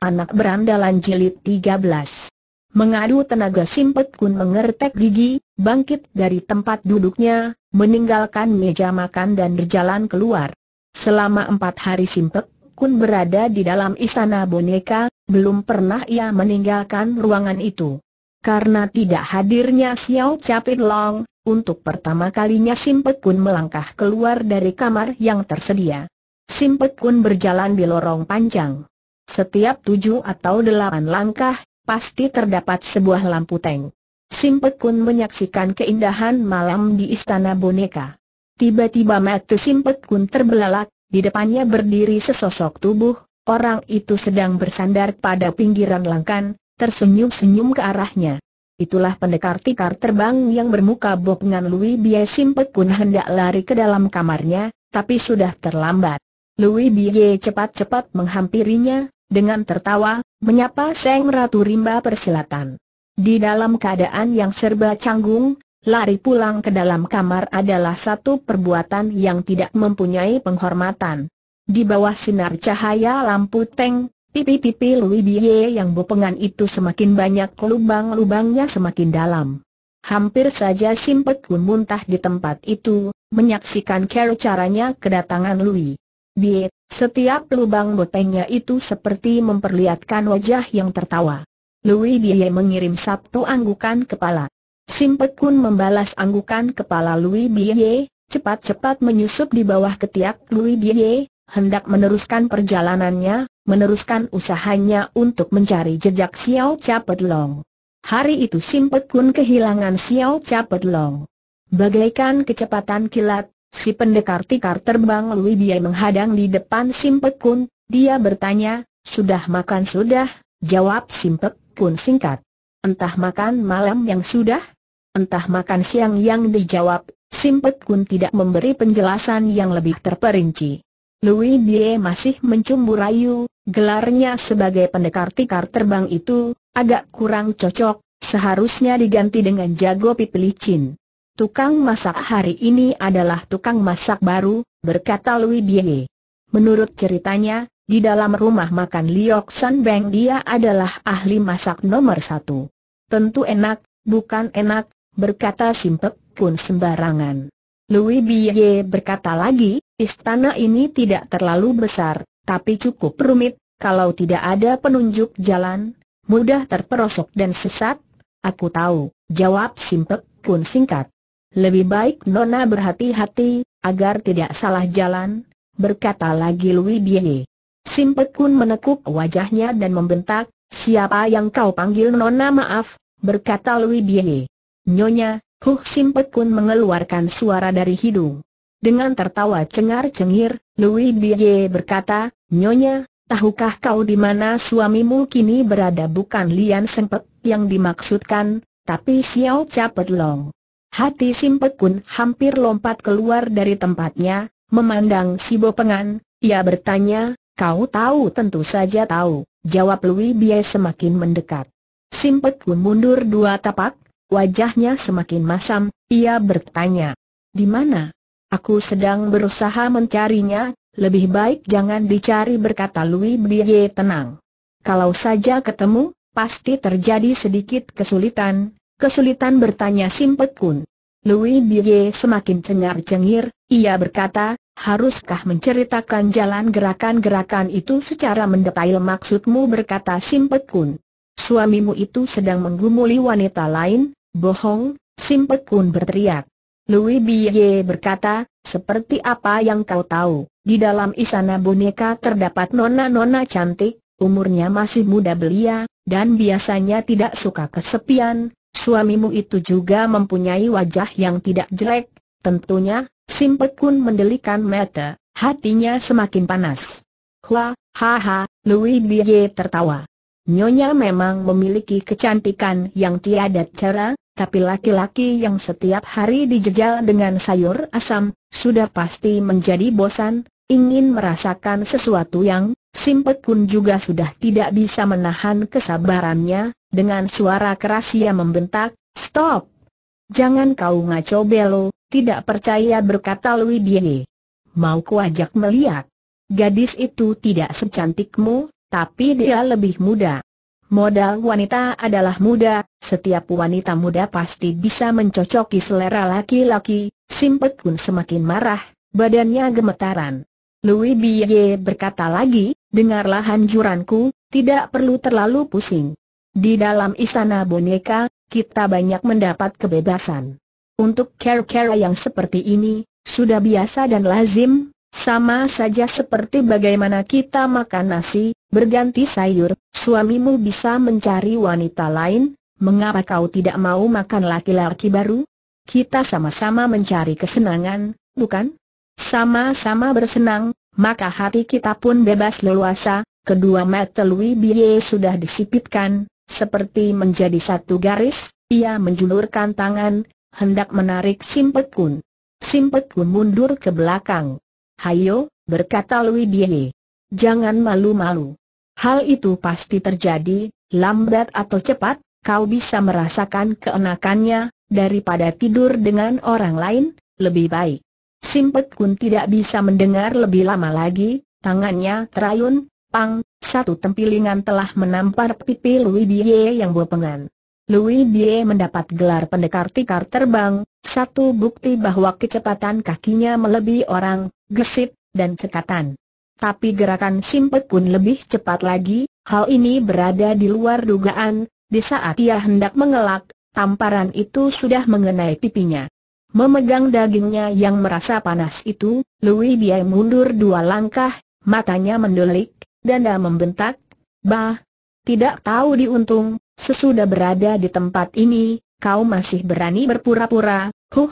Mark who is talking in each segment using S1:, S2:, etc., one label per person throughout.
S1: anak berandalan jilid 13. Mengadu tenaga Simpet Kun mengertek gigi, bangkit dari tempat duduknya, meninggalkan meja makan dan berjalan keluar. Selama empat hari Simpet Kun berada di dalam istana boneka, belum pernah ia meninggalkan ruangan itu. Karena tidak hadirnya Xiao Capit Long, untuk pertama kalinya Simpet Kun melangkah keluar dari kamar yang tersedia. Simpet Kun berjalan di lorong panjang. Setiap tujuh atau delapan langkah, pasti terdapat sebuah lampu tank. Simpet Kun menyaksikan keindahan malam di istana boneka. Tiba-tiba mata Simpet Kun terbelalak, di depannya berdiri sesosok tubuh, orang itu sedang bersandar pada pinggiran langkan, tersenyum-senyum ke arahnya. Itulah pendekar tikar terbang yang bermuka bokongan Louis Bie Simpet pun hendak lari ke dalam kamarnya, tapi sudah terlambat. Louis Bie cepat-cepat menghampirinya, dengan tertawa, menyapa Seng Ratu Rimba Persilatan. Di dalam keadaan yang serba canggung, lari pulang ke dalam kamar adalah satu perbuatan yang tidak mempunyai penghormatan. Di bawah sinar cahaya lampu tank, Pipi-pipi Louis Bie yang bopengan itu semakin banyak lubang-lubangnya semakin dalam. Hampir saja Simpet pun muntah di tempat itu, menyaksikan cara caranya kedatangan Louis. Setiap lubang bopengnya itu seperti memperlihatkan wajah yang tertawa. Louis Bie mengirim satu anggukan kepala. Simpet pun membalas anggukan kepala Louis Bie, cepat-cepat menyusup di bawah ketiak Louis Bie, hendak meneruskan perjalanannya, meneruskan usahanya untuk mencari jejak Xiao Capet Long. Hari itu Simpet pun kehilangan Xiao Capet Long. Bagaikan kecepatan kilat, si pendekar tikar terbang Lui Biai menghadang di depan Simpet Kun, dia bertanya, sudah makan sudah? Jawab Simpet Kun singkat. Entah makan malam yang sudah? Entah makan siang yang dijawab, Simpet Kun tidak memberi penjelasan yang lebih terperinci. Louis Bie masih mencumbu rayu, gelarnya sebagai pendekar tikar terbang itu, agak kurang cocok, seharusnya diganti dengan jago pipelicin. Tukang masak hari ini adalah tukang masak baru, berkata Louis Bie. Menurut ceritanya, di dalam rumah makan Liok San Beng dia adalah ahli masak nomor satu. Tentu enak, bukan enak, berkata Simpek pun sembarangan. Louis Bie berkata lagi, istana ini tidak terlalu besar, tapi cukup rumit, kalau tidak ada penunjuk jalan, mudah terperosok dan sesat. Aku tahu, jawab Simpek pun singkat. Lebih baik Nona berhati-hati, agar tidak salah jalan, berkata lagi Louis Bie. Simpek pun menekuk wajahnya dan membentak, siapa yang kau panggil Nona maaf, berkata Louis Bie. Nyonya, Huh Simpet pun mengeluarkan suara dari hidung. Dengan tertawa cengar-cengir, Louis Bie berkata, Nyonya, tahukah kau di mana suamimu kini berada bukan Lian Sempet yang dimaksudkan, tapi Xiao Capet Long. Hati Simpet pun hampir lompat keluar dari tempatnya, memandang si Bopengan, ia bertanya, kau tahu tentu saja tahu, jawab Louis Bie semakin mendekat. Simpet pun mundur dua tapak, Wajahnya semakin masam, ia bertanya. Di mana? Aku sedang berusaha mencarinya, lebih baik jangan dicari berkata Louis Bie tenang. Kalau saja ketemu, pasti terjadi sedikit kesulitan, kesulitan bertanya Simpet Kun. Louis Bie semakin cengar-cengir, ia berkata, haruskah menceritakan jalan gerakan-gerakan itu secara mendetail maksudmu berkata Simpet Kun. Suamimu itu sedang menggumuli wanita lain, Bohong, Simpet pun berteriak. Louis Bie berkata, seperti apa yang kau tahu, di dalam istana boneka terdapat nona-nona cantik, umurnya masih muda belia, dan biasanya tidak suka kesepian, suamimu itu juga mempunyai wajah yang tidak jelek, tentunya, Simpet pun mendelikan mata, hatinya semakin panas. Wah, haha, Louis Bie tertawa. Nyonya memang memiliki kecantikan yang tiada cara, tapi laki-laki yang setiap hari dijejal dengan sayur asam, sudah pasti menjadi bosan, ingin merasakan sesuatu yang, Simpet pun juga sudah tidak bisa menahan kesabarannya, dengan suara keras ia membentak, Stop! Jangan kau ngaco belo, tidak percaya berkata Louis Bie. Mau ku ajak melihat. Gadis itu tidak secantikmu, tapi dia lebih muda. Modal wanita adalah muda, setiap wanita muda pasti bisa mencocoki selera laki-laki, Simpet pun semakin marah, badannya gemetaran. Louis Biye berkata lagi, dengarlah anjuranku, tidak perlu terlalu pusing. Di dalam istana boneka, kita banyak mendapat kebebasan. Untuk care-care yang seperti ini, sudah biasa dan lazim, sama saja seperti bagaimana kita makan nasi, berganti sayur, suamimu bisa mencari wanita lain, mengapa kau tidak mau makan laki-laki baru? Kita sama-sama mencari kesenangan, bukan? Sama-sama bersenang, maka hati kita pun bebas leluasa, kedua mata Louis Bie sudah disipitkan, seperti menjadi satu garis, ia menjulurkan tangan, hendak menarik Simpet Kun. Simpet Kun mundur ke belakang. Hayo, berkata Louis Bie. Jangan malu-malu. Hal itu pasti terjadi, lambat atau cepat, kau bisa merasakan keenakannya, daripada tidur dengan orang lain, lebih baik. Simpet Kun tidak bisa mendengar lebih lama lagi, tangannya terayun, pang, satu tempilingan telah menampar pipi Louis Bie yang bopengan. Louis Bie mendapat gelar pendekar tikar terbang, satu bukti bahwa kecepatan kakinya melebihi orang, gesit, dan cekatan. Tapi gerakan Simpet pun lebih cepat lagi, hal ini berada di luar dugaan, di saat ia hendak mengelak, tamparan itu sudah mengenai pipinya. Memegang dagingnya yang merasa panas itu, Louis Bie mundur dua langkah, matanya mendelik, danda membentak, Bah! Tidak tahu diuntung, Sesudah berada di tempat ini, kau masih berani berpura-pura, huh?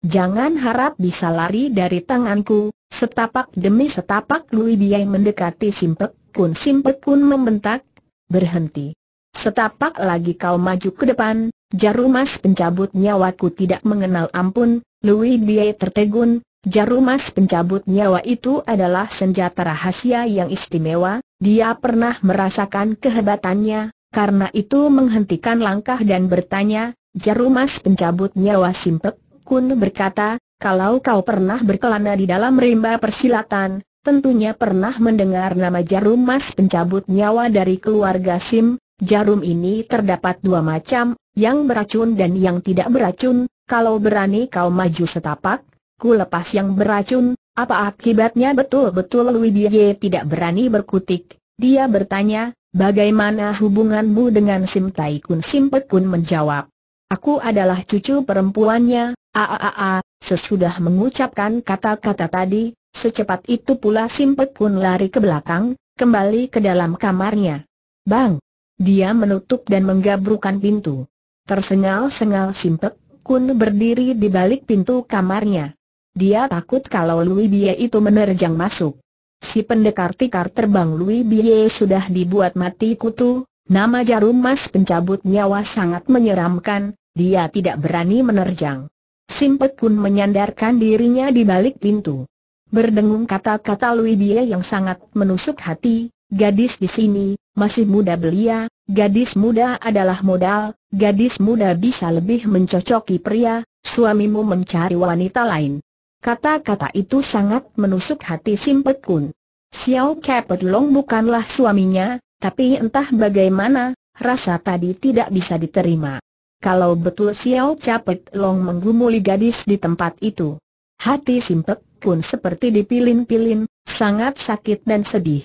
S1: Jangan harap bisa lari dari tanganku, setapak demi setapak Lui Biai mendekati Simpek Kun. Simpek Kun membentak, berhenti. Setapak lagi kau maju ke depan, jarumas pencabut nyawaku tidak mengenal ampun, Lui Biai tertegun, jarumas pencabut nyawa itu adalah senjata rahasia yang istimewa, dia pernah merasakan kehebatannya, karena itu menghentikan langkah dan bertanya, Jarumas pencabut nyawa Simpek Kun berkata, kalau kau pernah berkelana di dalam rimba persilatan, tentunya pernah mendengar nama Jarumas pencabut nyawa dari keluarga Sim, jarum ini terdapat dua macam, yang beracun dan yang tidak beracun, kalau berani kau maju setapak, ku lepas yang beracun, apa akibatnya betul-betul Louis tidak berani berkutik, dia bertanya, Bagaimana hubunganmu dengan Sim Tai Kun? Sim Pek menjawab. Aku adalah cucu perempuannya, aaaa, sesudah mengucapkan kata-kata tadi, secepat itu pula Sim Pek lari ke belakang, kembali ke dalam kamarnya. Bang! Dia menutup dan menggabrukan pintu. Tersengal-sengal Sim Pek Kun berdiri di balik pintu kamarnya. Dia takut kalau Louis Bie itu menerjang masuk. Si pendekar tikar terbang Louis Bie sudah dibuat mati kutu, nama jarum mas pencabut nyawa sangat menyeramkan, dia tidak berani menerjang. Simpet pun menyandarkan dirinya di balik pintu. Berdengung kata-kata Louis Bie yang sangat menusuk hati, gadis di sini, masih muda belia, gadis muda adalah modal, gadis muda bisa lebih mencocoki pria, suamimu mencari wanita lain. Kata-kata itu sangat menusuk hati Simpet Kun. Xiao Capet Long bukanlah suaminya, tapi entah bagaimana, rasa tadi tidak bisa diterima. Kalau betul Xiao Capet Long menggumuli gadis di tempat itu, hati Simpet Kun seperti dipilin-pilin, sangat sakit dan sedih.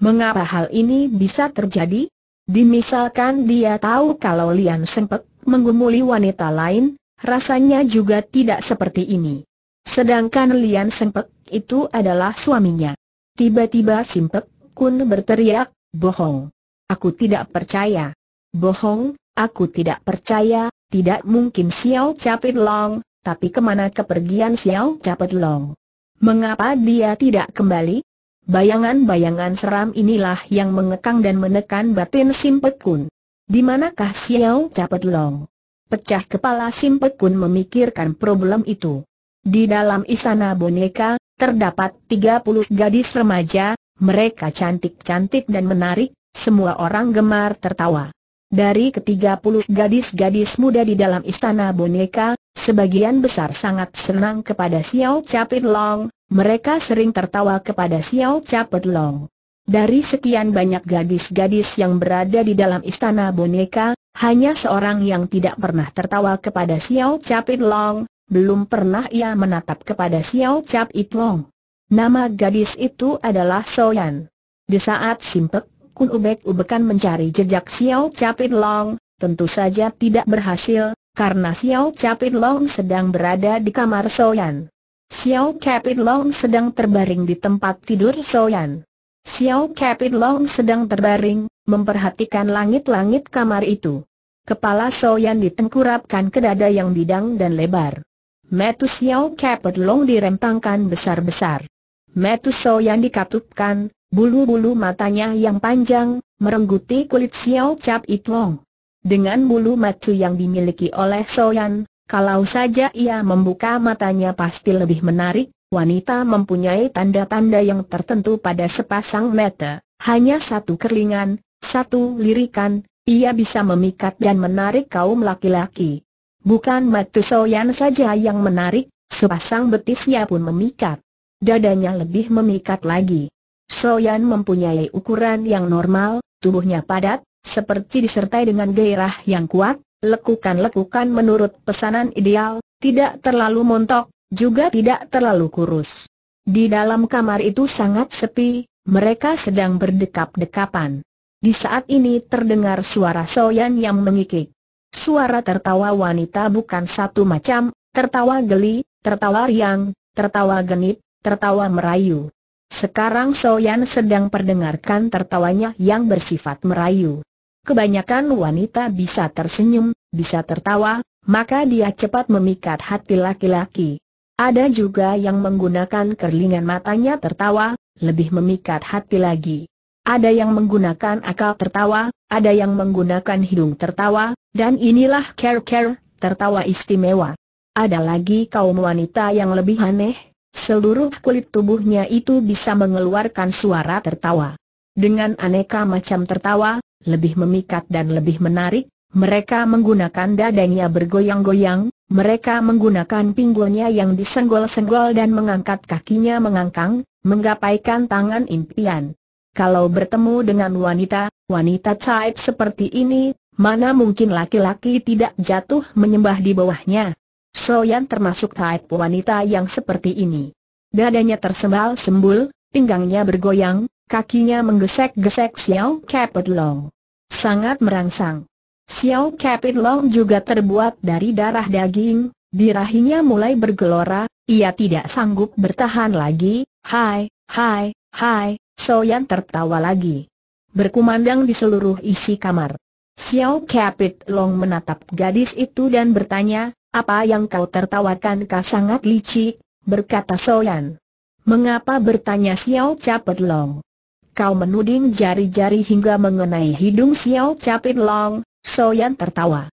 S1: Mengapa hal ini bisa terjadi? Dimisalkan dia tahu kalau Lian Sempet menggumuli wanita lain, rasanya juga tidak seperti ini. Sedangkan Lian Sempek itu adalah suaminya. Tiba-tiba Simpek Kun berteriak, bohong. Aku tidak percaya. Bohong, aku tidak percaya, tidak mungkin Xiao Capit Long, tapi ke mana kepergian Xiao Capit Long? Mengapa dia tidak kembali? Bayangan-bayangan seram inilah yang mengekang dan menekan batin Simpek Kun. Di manakah Xiao Capit Long? Pecah kepala Simpek Kun memikirkan problem itu. Di dalam istana boneka, terdapat 30 gadis remaja, mereka cantik-cantik dan menarik, semua orang gemar tertawa. Dari ketiga puluh gadis-gadis muda di dalam istana boneka, sebagian besar sangat senang kepada Xiao Capit Long, mereka sering tertawa kepada Xiao Capit Long. Dari sekian banyak gadis-gadis yang berada di dalam istana boneka, hanya seorang yang tidak pernah tertawa kepada Xiao Capit Long, belum pernah ia menatap kepada Xiao Capit Long. Nama gadis itu adalah Soyan. Di saat Simpek Kun ubek-ubekan mencari jejak Xiao Capit Long, tentu saja tidak berhasil, karena Xiao Capit Long sedang berada di kamar Soyan. Xiao Capit Long sedang terbaring di tempat tidur Soyan. Xiao Capit Long sedang terbaring, memperhatikan langit-langit kamar itu. Kepala Soyan ditengkurapkan ke dada yang bidang dan lebar. Metu Xiao Capit Long dirempangkan besar-besar. Metu Soyan dikatupkan, bulu-bulu matanya yang panjang, merengguti kulit Xiao Capit Long. Dengan bulu matu yang dimiliki oleh Soyan, kalau saja ia membuka matanya pasti lebih menarik, wanita mempunyai tanda-tanda yang tertentu pada sepasang mata, hanya satu kerlingan, satu lirikan, ia bisa memikat dan menarik kaum laki-laki. Bukan mata Soyan saja yang menarik, sepasang betisnya pun memikat. Dadanya lebih memikat lagi. Soyan mempunyai ukuran yang normal, tubuhnya padat, seperti disertai dengan gairah yang kuat, lekukan-lekukan menurut pesanan ideal, tidak terlalu montok, juga tidak terlalu kurus. Di dalam kamar itu sangat sepi, mereka sedang berdekap-dekapan. Di saat ini terdengar suara Soyan yang mengikik. Suara tertawa wanita bukan satu macam, tertawa geli, tertawa riang, tertawa genit, tertawa merayu. Sekarang Soyan sedang perdengarkan tertawanya yang bersifat merayu. Kebanyakan wanita bisa tersenyum, bisa tertawa, maka dia cepat memikat hati laki-laki. Ada juga yang menggunakan kerlingan matanya tertawa, lebih memikat hati lagi. Ada yang menggunakan akal tertawa, ada yang menggunakan hidung tertawa, dan inilah care-care, tertawa istimewa. Ada lagi kaum wanita yang lebih aneh, seluruh kulit tubuhnya itu bisa mengeluarkan suara tertawa. Dengan aneka macam tertawa, lebih memikat dan lebih menarik, mereka menggunakan dadanya bergoyang-goyang, mereka menggunakan pinggulnya yang disenggol-senggol dan mengangkat kakinya mengangkang, menggapaikan tangan impian. Kalau bertemu dengan wanita, wanita type seperti ini, mana mungkin laki-laki tidak jatuh menyembah di bawahnya. Soyan termasuk type wanita yang seperti ini. Dadanya tersembal sembul, pinggangnya bergoyang, kakinya menggesek-gesek Xiao Capit Long. Sangat merangsang. Xiao Capit Long juga terbuat dari darah daging, birahinya mulai bergelora, ia tidak sanggup bertahan lagi, hai, hai, hai, Soyan tertawa lagi. Berkumandang di seluruh isi kamar. Xiao Capit Long menatap gadis itu dan bertanya, apa yang kau tertawakan kau sangat licik, berkata Soyan. Mengapa bertanya Xiao Capit Long? Kau menuding jari-jari hingga mengenai hidung Xiao Capit Long, Soyan tertawa.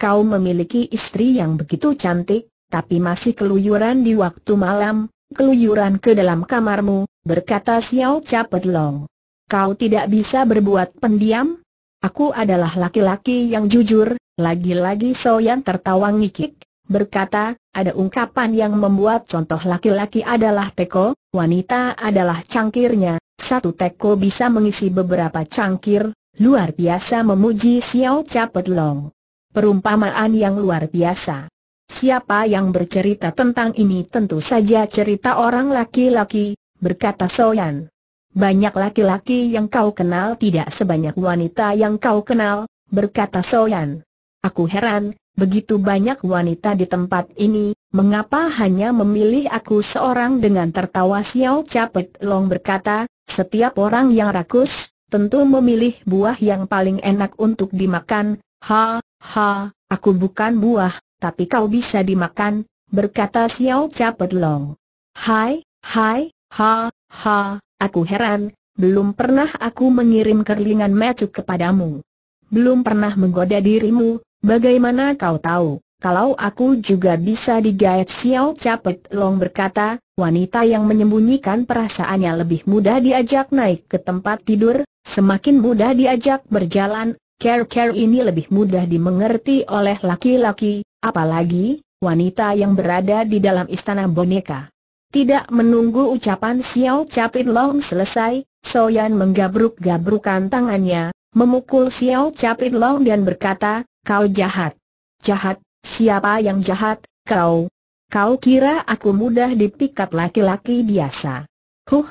S1: Kau memiliki istri yang begitu cantik, tapi masih keluyuran di waktu malam, keluyuran ke dalam kamarmu, berkata Xiao Capet Long. Kau tidak bisa berbuat pendiam? Aku adalah laki-laki yang jujur, lagi-lagi Soyan tertawa ngikik, berkata, ada ungkapan yang membuat contoh laki-laki adalah teko, wanita adalah cangkirnya, satu teko bisa mengisi beberapa cangkir, Luar biasa memuji Xiao Capet Long. Perumpamaan yang luar biasa. Siapa yang bercerita tentang ini tentu saja cerita orang laki-laki, berkata Soyan. Banyak laki-laki yang kau kenal tidak sebanyak wanita yang kau kenal, berkata Soyan. Aku heran, begitu banyak wanita di tempat ini, mengapa hanya memilih aku seorang dengan tertawa Xiao Capet Long berkata, setiap orang yang rakus, tentu memilih buah yang paling enak untuk dimakan, ha, ha, aku bukan buah, tapi kau bisa dimakan, berkata Xiao Capet Long. Hai, hai, ha, ha, aku heran, belum pernah aku mengirim kerlingan metu kepadamu. Belum pernah menggoda dirimu, bagaimana kau tahu? Kalau aku juga bisa digait Xiao Capet Long berkata, wanita yang menyembunyikan perasaannya lebih mudah diajak naik ke tempat tidur, semakin mudah diajak berjalan, care-care ini lebih mudah dimengerti oleh laki-laki, apalagi, wanita yang berada di dalam istana boneka. Tidak menunggu ucapan Xiao Capit Long selesai, Soyan menggabruk-gabrukan tangannya, memukul Xiao Capit Long dan berkata, kau jahat. Jahat, siapa yang jahat, kau? Kau kira aku mudah dipikat laki-laki biasa? Huh!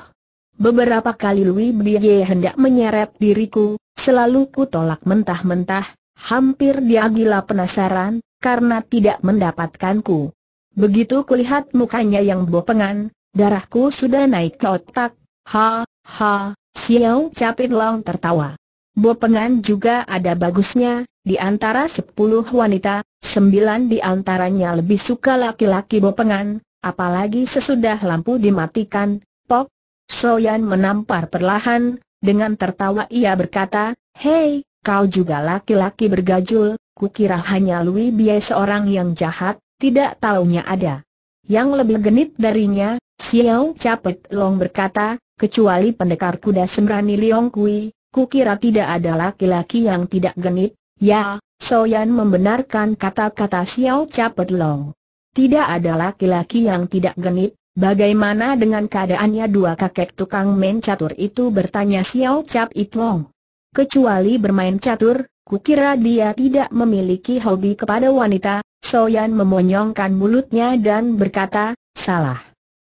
S1: Beberapa kali Louis Bie hendak menyeret diriku, selalu ku tolak mentah-mentah, hampir dia gila penasaran, karena tidak mendapatkanku. Begitu kulihat mukanya yang bopengan, darahku sudah naik ke otak, ha, ha, Xiao Capit Long tertawa. Bopengan juga ada bagusnya, di antara sepuluh wanita, sembilan di antaranya lebih suka laki-laki bopengan, apalagi sesudah lampu dimatikan, Pok. Soyan menampar perlahan, dengan tertawa ia berkata, Hei, kau juga laki-laki bergajul, kukira hanya Louis Bie seorang yang jahat, tidak taunya ada. Yang lebih genit darinya, Xiao Capet Long berkata, kecuali pendekar kuda sembrani Liong Kui, Kukira tidak ada laki-laki yang tidak genit, ya, Soyan membenarkan kata-kata Xiao Capet Long. Tidak ada laki-laki yang tidak genit, bagaimana dengan keadaannya dua kakek tukang main catur itu bertanya Xiao Capet Long. Kecuali bermain catur, kukira dia tidak memiliki hobi kepada wanita, Soyan memonyongkan mulutnya dan berkata, salah.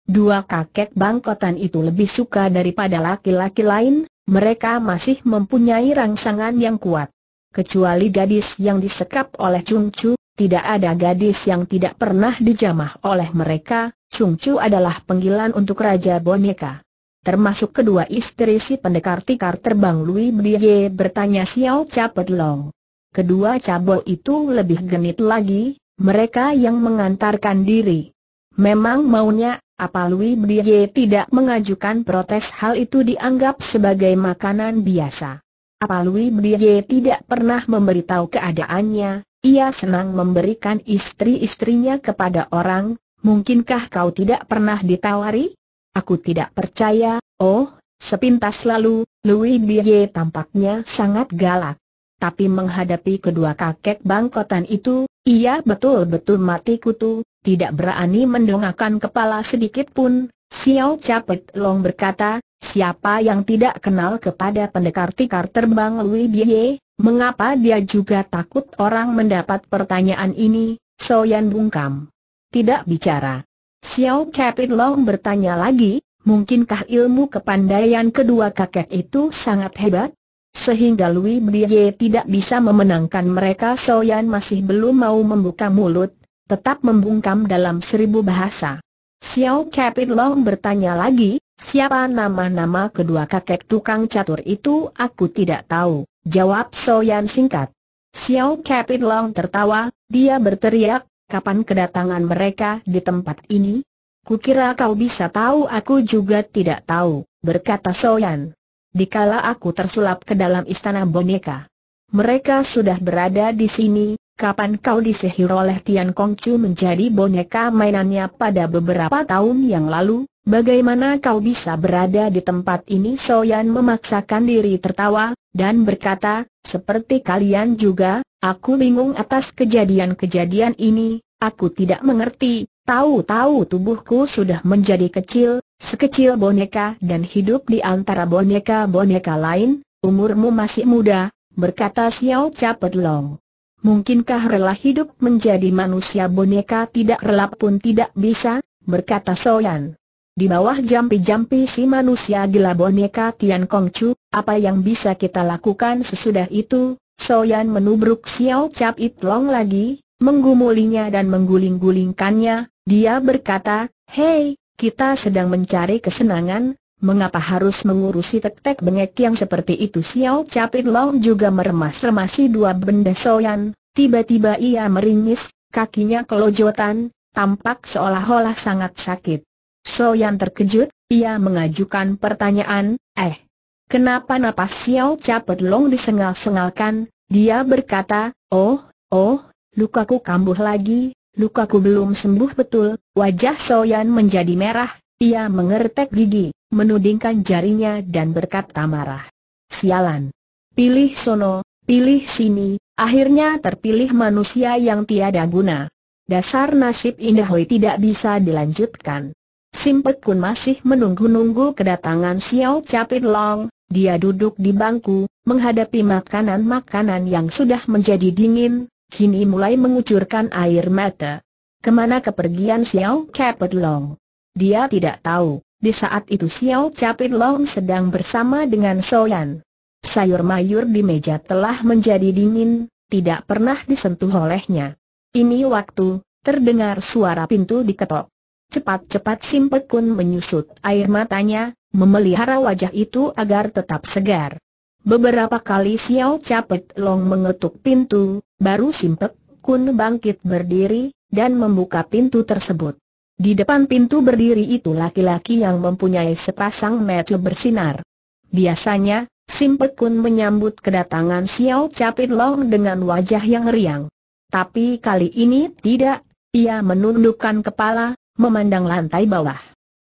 S1: Dua kakek bangkotan itu lebih suka daripada laki-laki lain, mereka masih mempunyai rangsangan yang kuat. Kecuali gadis yang disekap oleh Chung Chu, tidak ada gadis yang tidak pernah dijamah oleh mereka, Chung Chu adalah panggilan untuk Raja Boneka. Termasuk kedua istri si pendekar tikar terbang Louis Brie bertanya Xiao Capet Long. Kedua cabul itu lebih genit lagi, mereka yang mengantarkan diri. Memang maunya apa Louis Brie tidak mengajukan protes hal itu dianggap sebagai makanan biasa? Apa Louis Brie tidak pernah memberitahu keadaannya, ia senang memberikan istri-istrinya kepada orang, mungkinkah kau tidak pernah ditawari? Aku tidak percaya, oh, sepintas lalu, Louis Brie tampaknya sangat galak. Tapi menghadapi kedua kakek bangkotan itu, ia betul-betul mati kutu, tidak berani mendongakkan kepala sedikit pun, Xiao Capet Long berkata, siapa yang tidak kenal kepada pendekar tikar terbang Louis Bie, mengapa dia juga takut orang mendapat pertanyaan ini, Soyan bungkam. Tidak bicara. Xiao Capet Long bertanya lagi, mungkinkah ilmu kepandaian kedua kakek itu sangat hebat? Sehingga Louis Bie tidak bisa memenangkan mereka Soyan masih belum mau membuka mulut, tetap membungkam dalam seribu bahasa. Xiao Capit Long bertanya lagi, siapa nama-nama kedua kakek tukang catur itu aku tidak tahu, jawab Soyan singkat. Xiao Capit Long tertawa, dia berteriak, kapan kedatangan mereka di tempat ini? Kukira kau bisa tahu aku juga tidak tahu, berkata Soyan. Dikala aku tersulap ke dalam istana boneka. Mereka sudah berada di sini, kapan kau disihir oleh Tian Kong Chu menjadi boneka mainannya pada beberapa tahun yang lalu, bagaimana kau bisa berada di tempat ini? Soyan memaksakan diri tertawa, dan berkata, seperti kalian juga, aku bingung atas kejadian-kejadian ini, aku tidak mengerti, tahu-tahu tubuhku sudah menjadi kecil, sekecil boneka dan hidup di antara boneka-boneka lain, umurmu masih muda, berkata Xiao Capet Long. Mungkinkah rela hidup menjadi manusia boneka tidak rela pun tidak bisa, berkata Soyan. Di bawah jampi-jampi si manusia gila boneka Tian Kong Chu, apa yang bisa kita lakukan sesudah itu? Soyan menubruk Xiao Cap It Long lagi, menggumulinya dan mengguling-gulingkannya, dia berkata, Hei, kita sedang mencari kesenangan, mengapa harus mengurusi tek-tek bengek yang seperti itu? Xiao Capit Long juga meremas-remasi dua benda soyan, tiba-tiba ia meringis, kakinya kelojotan, tampak seolah-olah sangat sakit. Soyan terkejut, ia mengajukan pertanyaan, eh, kenapa napas Xiao Capit Long disengal-sengalkan, dia berkata, oh, oh, lukaku kambuh lagi, lukaku belum sembuh betul, wajah Soyan menjadi merah, ia mengertek gigi menudingkan jarinya dan berkata marah. Sialan. Pilih sono, pilih sini, akhirnya terpilih manusia yang tiada guna. Dasar nasib Indah tidak bisa dilanjutkan. Simpek Kun masih menunggu-nunggu kedatangan Xiao Capit Long, dia duduk di bangku, menghadapi makanan-makanan yang sudah menjadi dingin, kini mulai mengucurkan air mata. Ke mana kepergian Xiao Capit Long? Dia tidak tahu, di saat itu Xiao Capit Long sedang bersama dengan Soyan. Sayur mayur di meja telah menjadi dingin, tidak pernah disentuh olehnya. Ini waktu, terdengar suara pintu diketok. Cepat-cepat Simpek Kun menyusut air matanya, memelihara wajah itu agar tetap segar. Beberapa kali Xiao Capet Long mengetuk pintu, baru Simpek Kun bangkit berdiri, dan membuka pintu tersebut. Di depan pintu berdiri itu laki-laki yang mempunyai sepasang mata bersinar. Biasanya, Simpek Kun menyambut kedatangan Xiao Capit Long dengan wajah yang riang. Tapi kali ini tidak, ia menundukkan kepala, memandang lantai bawah.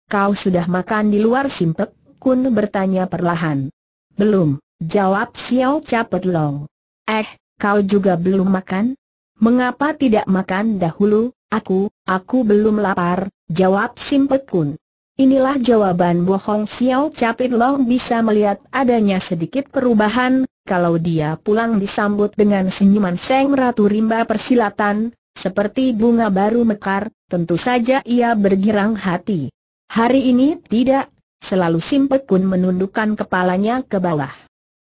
S1: Kau sudah makan di luar Simpek? Kun bertanya perlahan. Belum, jawab Xiao Capet Long. Eh, kau juga belum makan? Mengapa tidak makan dahulu? Aku, aku belum lapar, jawab Simpek Kun. Inilah jawaban bohong Xiao Capit Long bisa melihat adanya sedikit perubahan, kalau dia pulang disambut dengan senyuman Seng Ratu Rimba Persilatan, seperti bunga baru mekar, tentu saja ia bergirang hati. Hari ini tidak, selalu Simpek Kun menundukkan kepalanya ke bawah.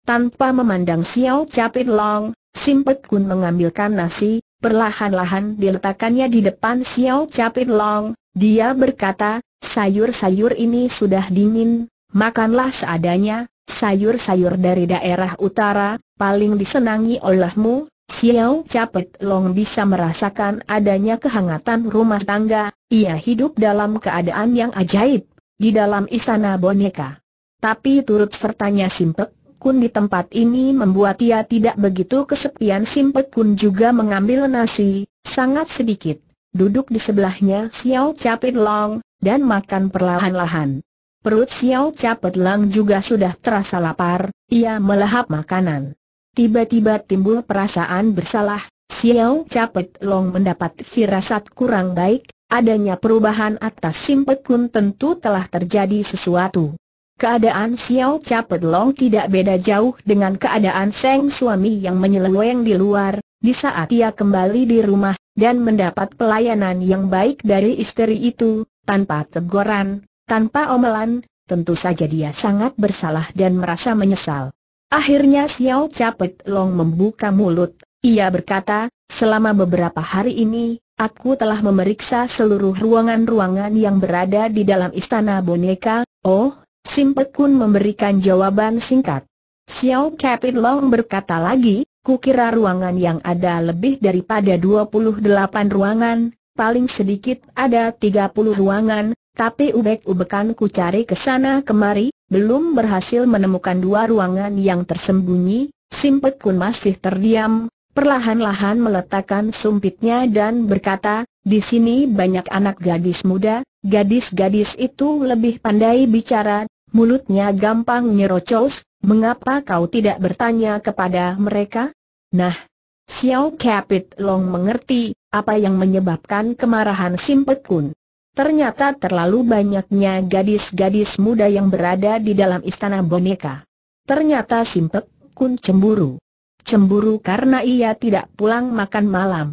S1: Tanpa memandang Xiao Capit Long, Simpek Kun mengambilkan nasi, perlahan-lahan diletakkannya di depan Xiao Capit Long. Dia berkata, sayur-sayur ini sudah dingin, makanlah seadanya, sayur-sayur dari daerah utara, paling disenangi olehmu, Xiao Capit Long bisa merasakan adanya kehangatan rumah tangga, ia hidup dalam keadaan yang ajaib, di dalam istana boneka. Tapi turut sertanya Simpek Kun di tempat ini membuat ia tidak begitu kesepian Simpek Kun juga mengambil nasi, sangat sedikit, duduk di sebelahnya Xiao Capit Long, dan makan perlahan-lahan. Perut Xiao Capit Long juga sudah terasa lapar, ia melahap makanan. Tiba-tiba timbul perasaan bersalah, Xiao Capet Long mendapat firasat kurang baik, adanya perubahan atas Simpek Kun tentu telah terjadi sesuatu. Keadaan Xiao Capet Long tidak beda jauh dengan keadaan Seng suami yang menyeleweng di luar, di saat ia kembali di rumah, dan mendapat pelayanan yang baik dari istri itu, tanpa teguran, tanpa omelan, tentu saja dia sangat bersalah dan merasa menyesal. Akhirnya Xiao Capet Long membuka mulut, ia berkata, selama beberapa hari ini, aku telah memeriksa seluruh ruangan-ruangan yang berada di dalam istana boneka, oh, Simpek Kun memberikan jawaban singkat. Xiao Capit Long berkata lagi, kukira ruangan yang ada lebih daripada 28 ruangan, paling sedikit ada 30 ruangan, tapi ubek-ubekan ku cari ke sana kemari, belum berhasil menemukan dua ruangan yang tersembunyi, Simpek Kun masih terdiam, perlahan-lahan meletakkan sumpitnya dan berkata, di sini banyak anak gadis muda, gadis-gadis itu lebih pandai bicara, mulutnya gampang nyerocos, mengapa kau tidak bertanya kepada mereka? Nah, Xiao Capit Long mengerti, apa yang menyebabkan kemarahan Simpek Kun. Ternyata terlalu banyaknya gadis-gadis muda yang berada di dalam istana boneka. Ternyata Simpek Kun cemburu. Cemburu karena ia tidak pulang makan malam.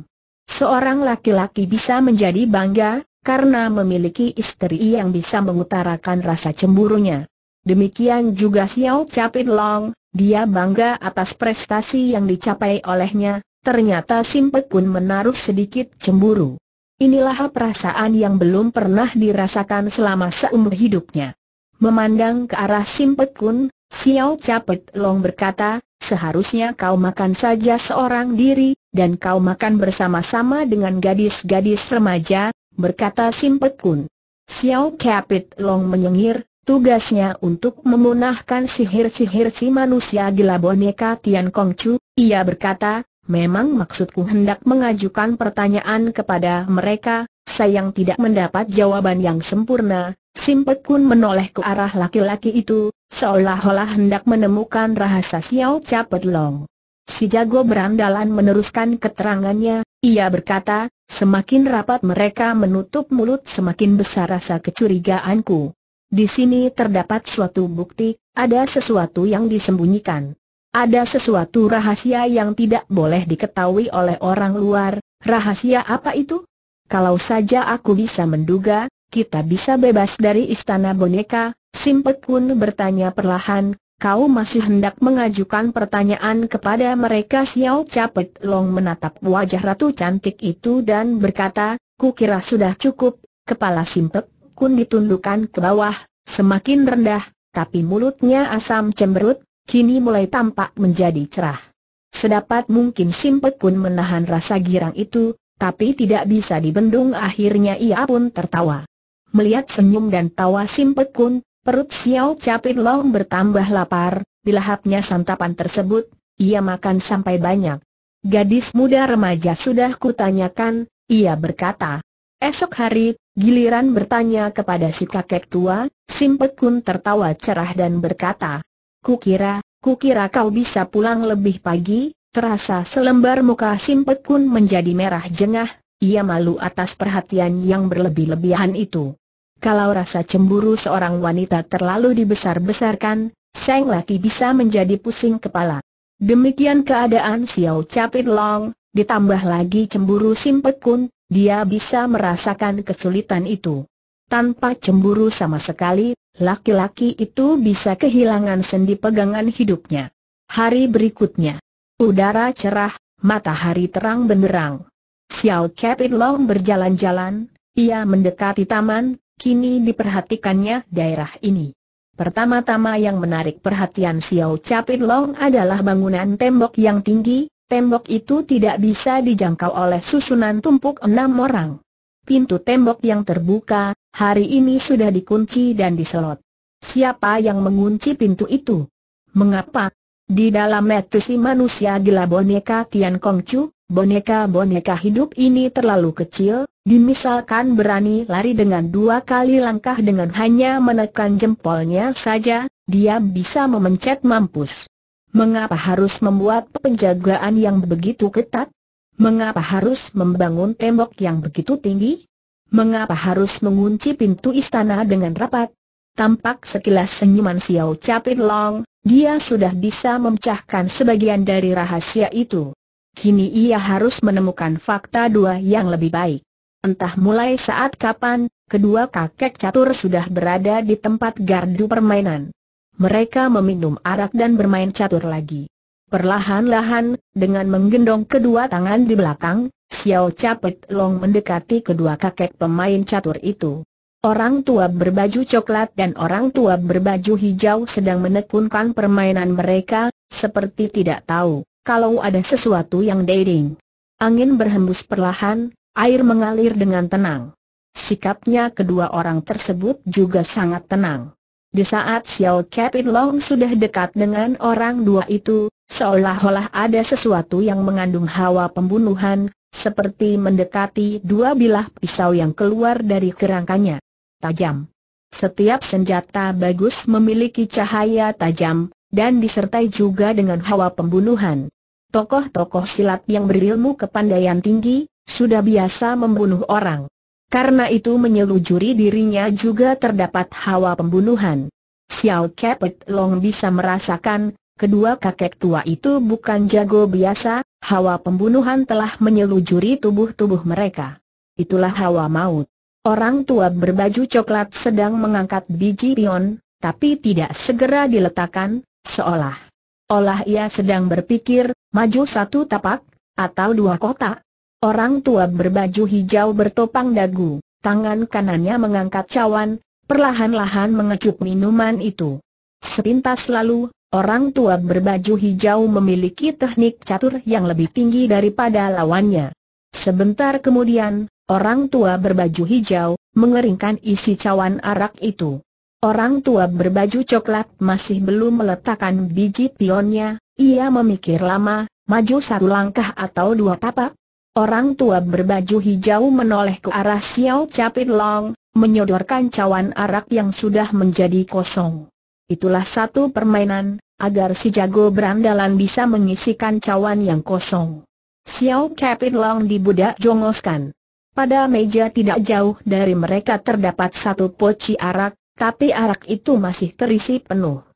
S1: Seorang laki-laki bisa menjadi bangga, karena memiliki istri yang bisa mengutarakan rasa cemburunya. Demikian juga Xiao Capit Long, dia bangga atas prestasi yang dicapai olehnya, ternyata Simpek Kun menaruh sedikit cemburu. Inilah perasaan yang belum pernah dirasakan selama seumur hidupnya. Memandang ke arah Simpek Kun, Xiao Capet Long berkata, seharusnya kau makan saja seorang diri, dan kau makan bersama-sama dengan gadis-gadis remaja, berkata Simpek Kun. Xiao Capet Long menyengir, tugasnya untuk memunahkan sihir-sihir si manusia gila boneka Tian Kong Chu, ia berkata, Memang maksudku hendak mengajukan pertanyaan kepada mereka, sayang tidak mendapat jawaban yang sempurna. Simpek Kun menoleh ke arah laki-laki itu, seolah-olah hendak menemukan rahasia Xiao Capet Long. Si jago berandalan meneruskan keterangannya, ia berkata, Semakin rapat mereka menutup mulut semakin besar rasa kecurigaanku. Di sini terdapat suatu bukti, ada sesuatu yang disembunyikan. Ada sesuatu rahasia yang tidak boleh diketahui oleh orang luar, rahasia apa itu? Kalau saja aku bisa menduga, kita bisa bebas dari istana boneka, Simpet Kun bertanya perlahan, kau masih hendak mengajukan pertanyaan kepada mereka Xiao Capet Long menatap wajah ratu cantik itu dan berkata, kukira sudah cukup, kepala Simpet Kun ditundukkan ke bawah, semakin rendah, tapi mulutnya asam cemberut, kini mulai tampak menjadi cerah. Sedapat mungkin Simpet Kun menahan rasa girang itu, tapi tidak bisa dibendung akhirnya ia pun tertawa. Melihat senyum dan tawa Simpet Kun, Perut Xiao Capit Long bertambah lapar, dilahapnya santapan tersebut, ia makan sampai banyak. Gadis muda remaja sudah kutanyakan, ia berkata. Esok hari, giliran bertanya kepada si kakek tua, Simpet Kun tertawa cerah dan berkata, Kukira, kukira kau bisa pulang lebih pagi, terasa selembar muka Simpet Kun menjadi merah jengah, ia malu atas perhatian yang berlebih-lebihan itu. Kalau rasa cemburu seorang wanita terlalu dibesar-besarkan, sang laki bisa menjadi pusing kepala. Demikian keadaan Xiao Capit Long, ditambah lagi cemburu Simpet Kun, dia bisa merasakan kesulitan itu. Tanpa cemburu sama sekali, laki-laki itu bisa kehilangan sendi pegangan hidupnya. Hari berikutnya, udara cerah, matahari terang benderang. Xiao Capit Long berjalan-jalan, ia mendekati taman, kini diperhatikannya daerah ini. Pertama-tama yang menarik perhatian Xiao Capit Long adalah bangunan tembok yang tinggi, tembok itu tidak bisa dijangkau oleh susunan tumpuk enam orang. Pintu tembok yang terbuka, hari ini sudah dikunci dan diselot. Siapa yang mengunci pintu itu? Mengapa? Di dalam metisi manusia gila boneka Tian Kongcu, boneka-boneka hidup ini terlalu kecil, Dimisalkan berani lari dengan dua kali langkah dengan hanya menekan jempolnya saja, dia bisa memencet mampus. Mengapa harus membuat penjagaan yang begitu ketat? Mengapa harus membangun tembok yang begitu tinggi? Mengapa harus mengunci pintu istana dengan rapat? Tampak sekilas senyuman Xiao Capit Long, dia sudah bisa memecahkan sebagian dari rahasia itu. Kini ia harus menemukan fakta dua yang lebih baik. Entah mulai saat kapan, kedua kakek catur sudah berada di tempat gardu permainan. Mereka meminum arak dan bermain catur lagi. Perlahan-lahan, dengan menggendong kedua tangan di belakang, Xiao Capet Long mendekati kedua kakek pemain catur itu. Orang tua berbaju coklat dan orang tua berbaju hijau sedang menekunkan permainan mereka, seperti tidak tahu kalau ada sesuatu yang dating. Angin berhembus perlahan, Air mengalir dengan tenang. Sikapnya kedua orang tersebut juga sangat tenang. Di saat Xiao Capit Long sudah dekat dengan orang dua itu, seolah-olah ada sesuatu yang mengandung hawa pembunuhan, seperti mendekati dua bilah pisau yang keluar dari kerangkanya. Tajam. Setiap senjata bagus memiliki cahaya tajam, dan disertai juga dengan hawa pembunuhan. Tokoh-tokoh silat yang berilmu kepandaian tinggi, sudah biasa membunuh orang. Karena itu menyelujuri dirinya juga terdapat hawa pembunuhan. Xiao Capet Long bisa merasakan, kedua kakek tua itu bukan jago biasa, hawa pembunuhan telah menyelujuri tubuh-tubuh mereka. Itulah hawa maut. Orang tua berbaju coklat sedang mengangkat biji pion, tapi tidak segera diletakkan, seolah olah ia sedang berpikir, maju satu tapak, atau dua kotak. Orang tua berbaju hijau bertopang dagu, tangan kanannya mengangkat cawan, perlahan-lahan mengecup minuman itu. Sepintas lalu, orang tua berbaju hijau memiliki teknik catur yang lebih tinggi daripada lawannya. Sebentar kemudian, orang tua berbaju hijau mengeringkan isi cawan arak itu. Orang tua berbaju coklat masih belum meletakkan biji pionnya, ia memikir lama, maju satu langkah atau dua tapak, Orang tua berbaju hijau menoleh ke arah Xiao Capit Long, menyodorkan cawan arak yang sudah menjadi kosong. Itulah satu permainan, agar si jago berandalan bisa mengisikan cawan yang kosong. Xiao Capit Long dibudak jongoskan. Pada meja tidak jauh dari mereka terdapat satu poci arak, tapi arak itu masih terisi penuh.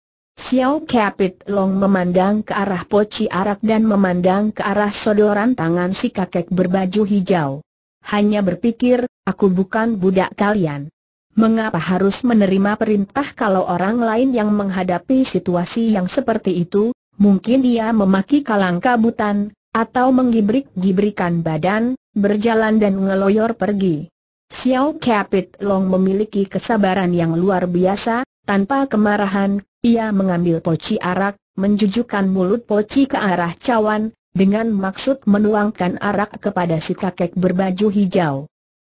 S1: Xiao Capit Long memandang ke arah poci arak dan memandang ke arah sodoran tangan si kakek berbaju hijau. Hanya berpikir, aku bukan budak kalian. Mengapa harus menerima perintah kalau orang lain yang menghadapi situasi yang seperti itu, mungkin ia memaki kalang kabutan, atau menggibrik-gibrikan badan, berjalan dan ngeloyor pergi. Xiao Capit Long memiliki kesabaran yang luar biasa, tanpa kemarahan, ia mengambil poci arak, menjujukan mulut poci ke arah cawan, dengan maksud menuangkan arak kepada si kakek berbaju hijau.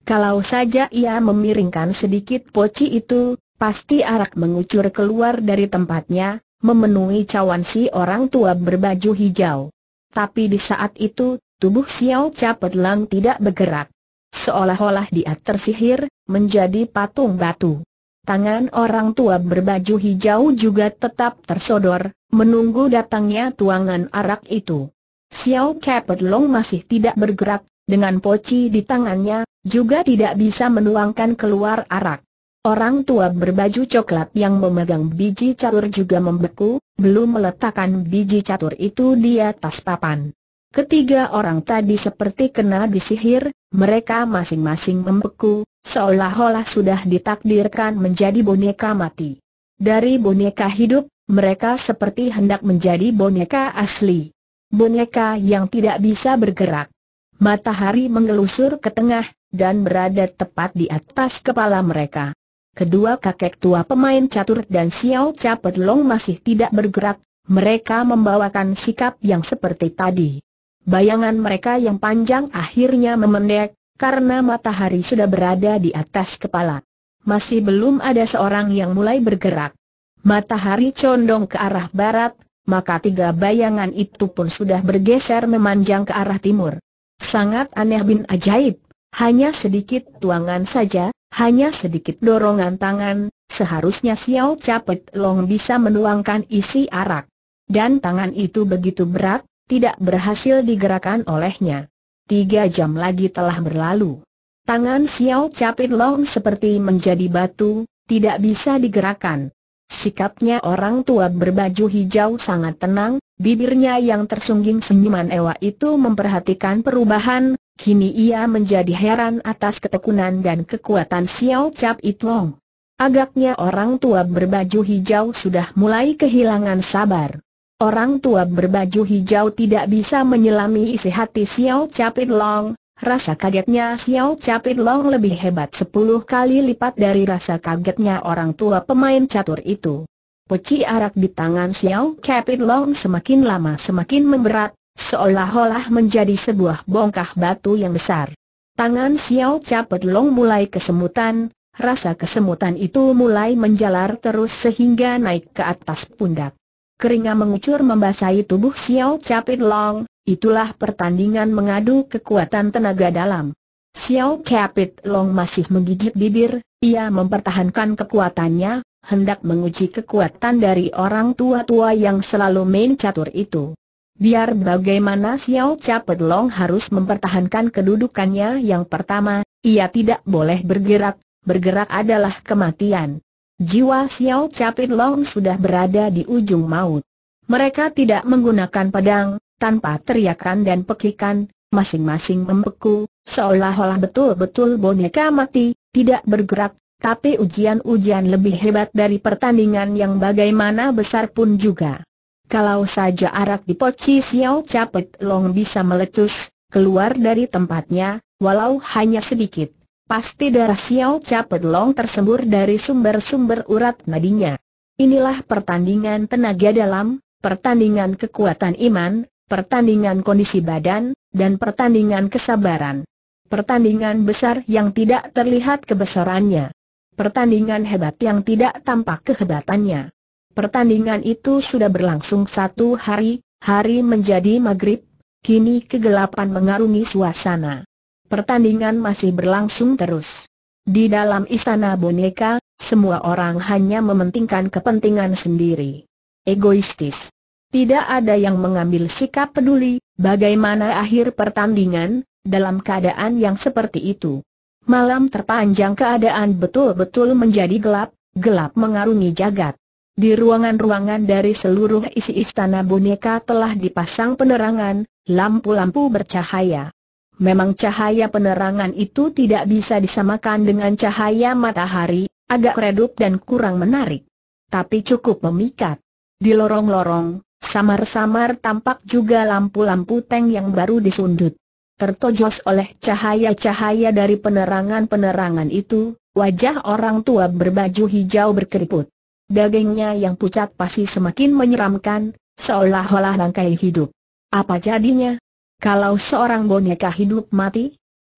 S1: Kalau saja ia memiringkan sedikit poci itu, pasti arak mengucur keluar dari tempatnya, memenuhi cawan si orang tua berbaju hijau. Tapi di saat itu, Tubuh Xiao Capet Lang tidak bergerak. Seolah-olah dia tersihir, menjadi patung batu. Tangan orang tua berbaju hijau juga tetap tersodor, menunggu datangnya tuangan arak itu. Xiao Capet Long masih tidak bergerak, dengan poci di tangannya, juga tidak bisa menuangkan keluar arak. Orang tua berbaju coklat yang memegang biji catur juga membeku, belum meletakkan biji catur itu di atas papan. Ketiga orang tadi seperti kena disihir, mereka masing-masing membeku, seolah-olah sudah ditakdirkan menjadi boneka mati. Dari boneka hidup, mereka seperti hendak menjadi boneka asli. Boneka yang tidak bisa bergerak. Matahari mengelusur ke tengah, dan berada tepat di atas kepala mereka. Kedua kakek tua pemain catur dan Xiao Capet Long masih tidak bergerak, mereka membawakan sikap yang seperti tadi. Bayangan mereka yang panjang akhirnya memendek, karena matahari sudah berada di atas kepala. Masih belum ada seorang yang mulai bergerak. Matahari condong ke arah barat, maka tiga bayangan itu pun sudah bergeser memanjang ke arah timur. Sangat aneh bin ajaib, hanya sedikit tuangan saja, hanya sedikit dorongan tangan, seharusnya Xiao Capet Long bisa menuangkan isi arak. Dan tangan itu begitu berat, tidak berhasil digerakkan olehnya. Tiga jam lagi telah berlalu. Tangan Xiao Capit Long seperti menjadi batu, tidak bisa digerakkan. Sikapnya orang tua berbaju hijau sangat tenang, bibirnya yang tersungging senyuman ewa itu memperhatikan perubahan, kini ia menjadi heran atas ketekunan dan kekuatan Xiao Capit Long. Agaknya orang tua berbaju hijau sudah mulai kehilangan sabar. Orang tua berbaju hijau tidak bisa menyelami isi hati Xiao Capit Long, rasa kagetnya Xiao Capit Long lebih hebat sepuluh kali lipat dari rasa kagetnya orang tua pemain catur itu. Peci arak di tangan Xiao Capit Long semakin lama semakin memberat, seolah-olah menjadi sebuah bongkah batu yang besar. Tangan Xiao Capit Long mulai kesemutan, rasa kesemutan itu mulai menjalar terus sehingga naik ke atas pundak. Keringat mengucur membasahi tubuh Xiao Capit Long, itulah pertandingan mengadu kekuatan tenaga dalam. Xiao Capit Long masih menggigit bibir, ia mempertahankan kekuatannya, hendak menguji kekuatan dari orang tua-tua yang selalu main catur itu. Biar bagaimana Xiao Capit Long harus mempertahankan kedudukannya yang pertama, ia tidak boleh bergerak, bergerak adalah kematian. Jiwa Xiao Capit Long sudah berada di ujung maut. Mereka tidak menggunakan pedang, tanpa teriakan dan pekikan, masing-masing membeku, seolah-olah betul-betul boneka mati, tidak bergerak, tapi ujian-ujian lebih hebat dari pertandingan yang bagaimana besar pun juga. Kalau saja arak di poci Xiao Capit Long bisa meletus, keluar dari tempatnya, walau hanya sedikit Pasti darah Xiao Capet Long tersembur dari sumber-sumber urat nadinya. Inilah pertandingan tenaga dalam, pertandingan kekuatan iman, pertandingan kondisi badan, dan pertandingan kesabaran. Pertandingan besar yang tidak terlihat kebesarannya. Pertandingan hebat yang tidak tampak kehebatannya. Pertandingan itu sudah berlangsung satu hari, hari menjadi maghrib, kini kegelapan mengarungi suasana pertandingan masih berlangsung terus. Di dalam istana boneka, semua orang hanya mementingkan kepentingan sendiri. Egoistis. Tidak ada yang mengambil sikap peduli, bagaimana akhir pertandingan, dalam keadaan yang seperti itu. Malam terpanjang keadaan betul-betul menjadi gelap, gelap mengarungi jagat. Di ruangan-ruangan dari seluruh isi istana boneka telah dipasang penerangan, lampu-lampu bercahaya. Memang cahaya penerangan itu tidak bisa disamakan dengan cahaya matahari, agak redup dan kurang menarik. Tapi cukup memikat. Di lorong-lorong, samar-samar tampak juga lampu-lampu tank yang baru disundut. Tertojos oleh cahaya-cahaya dari penerangan-penerangan itu, wajah orang tua berbaju hijau berkeriput. Dagingnya yang pucat pasti semakin menyeramkan, seolah-olah rangkai hidup. Apa jadinya? Kalau seorang boneka hidup mati?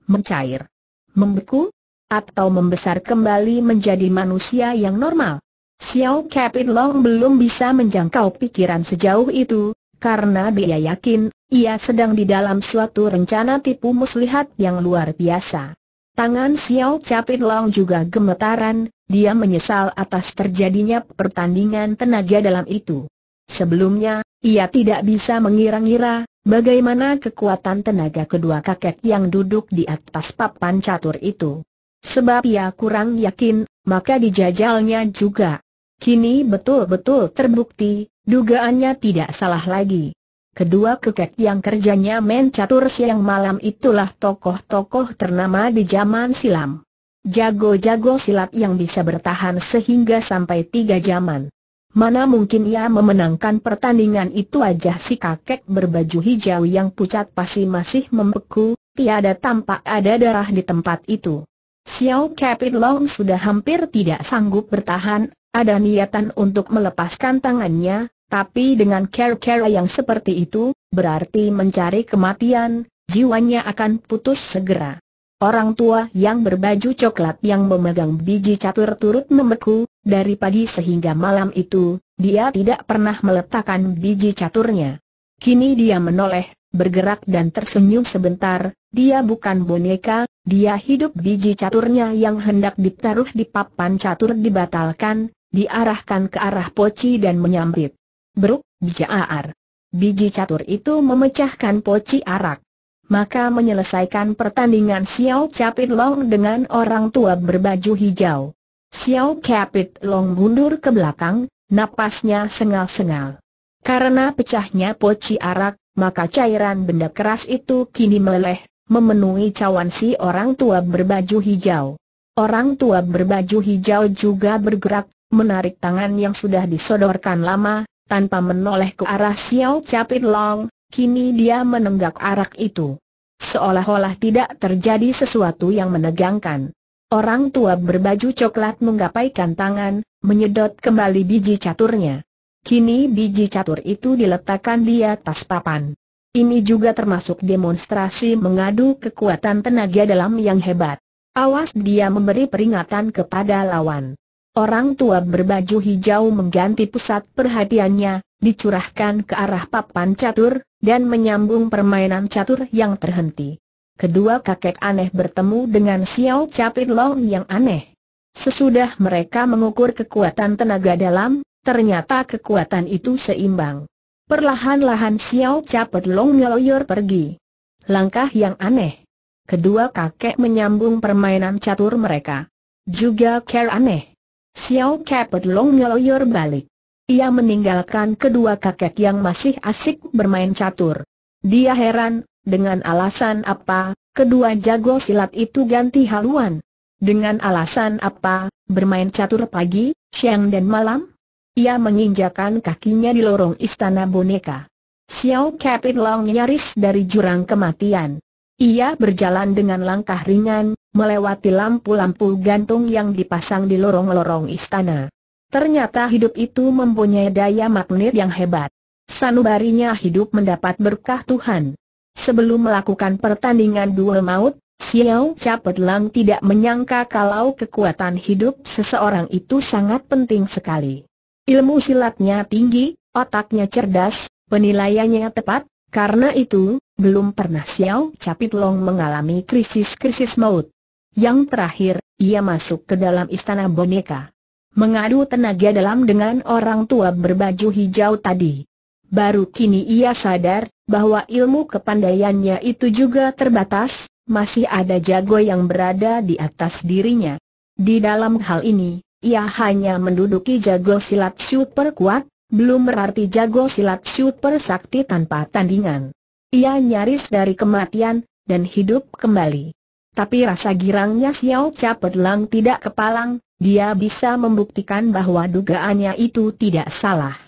S1: Mencair? Membeku? Atau membesar kembali menjadi manusia yang normal? Xiao Capit Long belum bisa menjangkau pikiran sejauh itu, karena dia yakin, ia sedang di dalam suatu rencana tipu muslihat yang luar biasa. Tangan Xiao Capit Long juga gemetaran, dia menyesal atas terjadinya pertandingan tenaga dalam itu. Sebelumnya, ia tidak bisa mengira-ngira, bagaimana kekuatan tenaga kedua kakek yang duduk di atas papan catur itu. Sebab ia kurang yakin, maka dijajalnya juga. Kini betul-betul terbukti, Dugaannya tidak salah lagi. Kedua kekek yang kerjanya main catur siang malam itulah tokoh-tokoh ternama di zaman silam. Jago-jago silat yang bisa bertahan sehingga sampai tiga zaman. Mana mungkin ia memenangkan pertandingan itu aja si kakek berbaju hijau yang pucat pasti masih membeku, tiada tampak ada darah di tempat itu. Xiao Capit Long sudah hampir tidak sanggup bertahan, ada niatan untuk melepaskan tangannya, tapi dengan cara-cara yang seperti itu, berarti mencari kematian, jiwanya akan putus segera. Orang tua yang berbaju coklat yang memegang biji catur turut membeku, dari pagi sehingga malam itu, dia tidak pernah meletakkan biji caturnya. Kini dia menoleh, bergerak dan tersenyum sebentar, dia bukan boneka, dia hidup biji caturnya yang hendak ditaruh di papan catur dibatalkan, diarahkan ke arah poci dan menyambit. Bruk, bijaar. Biji catur itu memecahkan poci arak. Maka menyelesaikan pertandingan Xiao Capit Long dengan orang tua berbaju hijau. Xiao Capit Long mundur ke belakang, napasnya sengal-sengal. Karena pecahnya poci arak, maka cairan benda keras itu kini meleleh, memenuhi cawan si orang tua berbaju hijau. Orang tua berbaju hijau juga bergerak, menarik tangan yang sudah disodorkan lama, tanpa menoleh ke arah Xiao Capit Long, kini dia menenggak arak itu. Seolah-olah tidak terjadi sesuatu yang menegangkan. Orang tua berbaju coklat menggapaikan tangan, menyedot kembali biji caturnya. Kini biji catur itu diletakkan di atas papan. Ini juga termasuk demonstrasi mengadu kekuatan tenaga dalam yang hebat. Awas dia memberi peringatan kepada lawan. Orang tua berbaju hijau mengganti pusat perhatiannya, dicurahkan ke arah papan catur, dan menyambung permainan catur yang terhenti. Kedua kakek aneh bertemu dengan Xiao Capit Long yang aneh. Sesudah mereka mengukur kekuatan tenaga dalam, ternyata kekuatan itu seimbang. Perlahan-lahan Xiao Capit Long ngeloyor pergi. Langkah yang aneh. Kedua kakek menyambung permainan catur mereka. Juga care aneh. Xiao Capet Long ngeloyor balik. Ia meninggalkan kedua kakek yang masih asik bermain catur. Dia heran, dengan alasan apa, kedua jago silat itu ganti haluan. Dengan alasan apa, bermain catur pagi, siang dan malam? Ia menginjakan kakinya di lorong istana boneka. Xiao Capit Long nyaris dari jurang kematian. Ia berjalan dengan langkah ringan, melewati lampu-lampu gantung yang dipasang di lorong-lorong istana. Ternyata hidup itu mempunyai daya magnet yang hebat. Sanubarinya hidup mendapat berkah Tuhan. Sebelum melakukan pertandingan duel maut, Xiao Capet Lang tidak menyangka kalau kekuatan hidup seseorang itu sangat penting sekali. Ilmu silatnya tinggi, otaknya cerdas, penilaiannya tepat, karena itu, belum pernah Xiao Capit Long mengalami krisis-krisis maut. Yang terakhir, ia masuk ke dalam istana boneka. Mengadu tenaga dalam dengan orang tua berbaju hijau tadi. Baru kini ia sadar, bahwa ilmu kepandaiannya itu juga terbatas, masih ada jago yang berada di atas dirinya. Di dalam hal ini, ia hanya menduduki jago silat super kuat, belum berarti jago silat super sakti tanpa tandingan. Ia nyaris dari kematian, dan hidup kembali. Tapi rasa girangnya Xiao Capet Lang tidak kepalang, dia bisa membuktikan bahwa dugaannya itu tidak salah.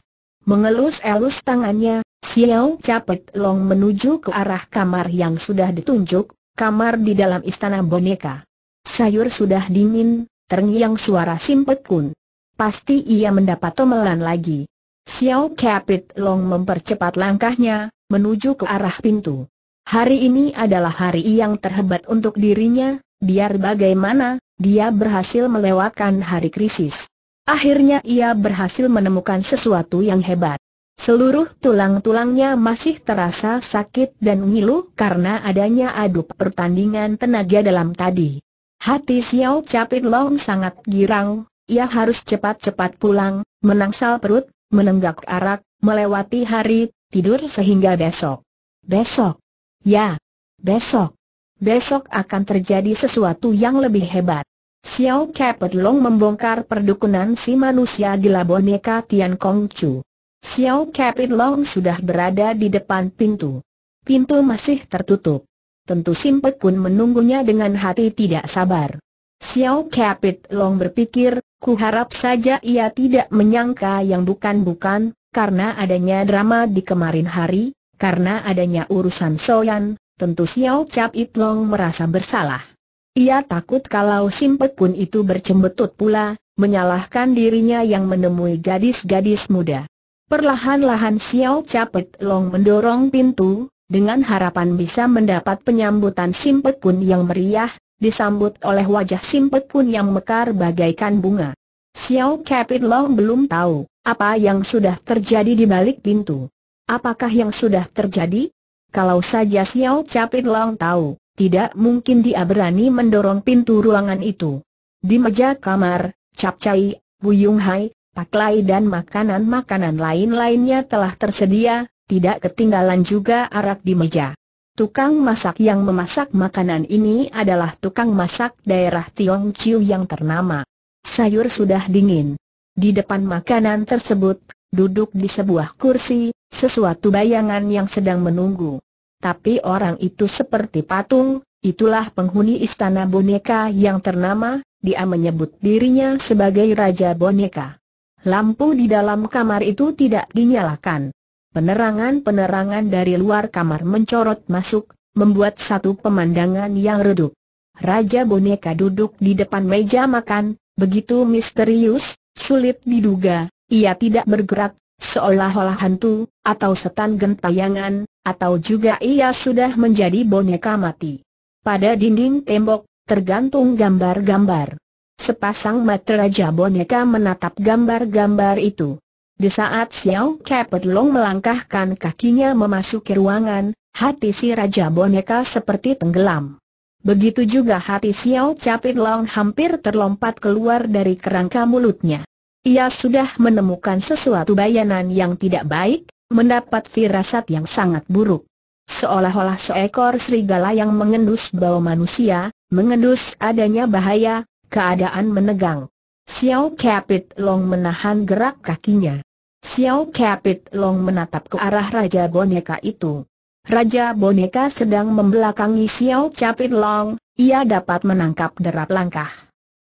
S1: Mengelus-elus tangannya, Xiao Capet Long menuju ke arah kamar yang sudah ditunjuk, kamar di dalam istana boneka. Sayur sudah dingin, terngiang suara Simpet Kun. Pasti ia mendapat tomelan lagi. Xiao Capit Long mempercepat langkahnya, menuju ke arah pintu. Hari ini adalah hari yang terhebat untuk dirinya, biar bagaimana, dia berhasil melewatkan hari krisis. Akhirnya ia berhasil menemukan sesuatu yang hebat. Seluruh tulang-tulangnya masih terasa sakit dan ngilu karena adanya adu pertandingan tenaga dalam tadi. Hati Xiao Capit Long sangat girang, ia harus cepat-cepat pulang, menangsal perut, menenggak arak, melewati hari, tidur sehingga besok. Besok. Ya. Besok. Besok akan terjadi sesuatu yang lebih hebat. Xiao Capit Long membongkar perdukunan si manusia gila boneka Tian Kong Chu. Xiao Capit Long sudah berada di depan pintu. Pintu masih tertutup. Tentu Simpek pun menunggunya dengan hati tidak sabar. Xiao Capit Long berpikir, ku harap saja ia tidak menyangka yang bukan-bukan, karena adanya drama di kemarin hari, karena adanya urusan Soyan, tentu Xiao Capit Long merasa bersalah. Ia takut kalau Simpek pun itu bercembetut pula, menyalahkan dirinya yang menemui gadis-gadis muda. Perlahan-lahan Xiao Capit Long mendorong pintu, dengan harapan bisa mendapat penyambutan Simpek Kun yang meriah, disambut oleh wajah Simpek Kun yang mekar bagaikan bunga. Xiao Capit Long belum tahu, apa yang sudah terjadi di balik pintu. Apakah yang sudah terjadi? Kalau saja Xiao Capit Long tahu, tidak mungkin dia berani mendorong pintu ruangan itu. Di meja kamar, capcai, buyung hai, paklai dan makanan-makanan lain-lainnya telah tersedia, tidak ketinggalan juga arak di meja. Tukang masak yang memasak makanan ini adalah tukang masak daerah Tiong Chiu yang ternama. Sayur sudah dingin. Di depan makanan tersebut, duduk di sebuah kursi, sesuatu bayangan yang sedang menunggu. Tapi orang itu seperti patung, itulah penghuni istana boneka yang ternama, dia menyebut dirinya sebagai Raja Boneka. Lampu di dalam kamar itu tidak dinyalakan. Penerangan-penerangan dari luar kamar mencorot masuk, membuat satu pemandangan yang redup. Raja boneka duduk di depan meja makan, begitu misterius, sulit diduga, ia tidak bergerak, seolah-olah hantu, atau setan gentayangan, atau juga ia sudah menjadi boneka mati. Pada dinding tembok, tergantung gambar-gambar. Sepasang mata raja boneka menatap gambar-gambar itu. Di saat Xiao Capet Long melangkahkan kakinya memasuki ruangan, hati si Raja Boneka seperti tenggelam. Begitu juga hati Xiao Capit Long hampir terlompat keluar dari kerangka mulutnya. Ia sudah menemukan sesuatu bayanan yang tidak baik, mendapat firasat yang sangat buruk. Seolah-olah seekor serigala yang mengendus bau manusia, mengendus adanya bahaya, keadaan menegang. Xiao Capit Long menahan gerak kakinya. Xiao Capit Long menatap ke arah Raja Boneka itu. Raja Boneka sedang membelakangi Xiao Capit Long, ia dapat menangkap derap langkah.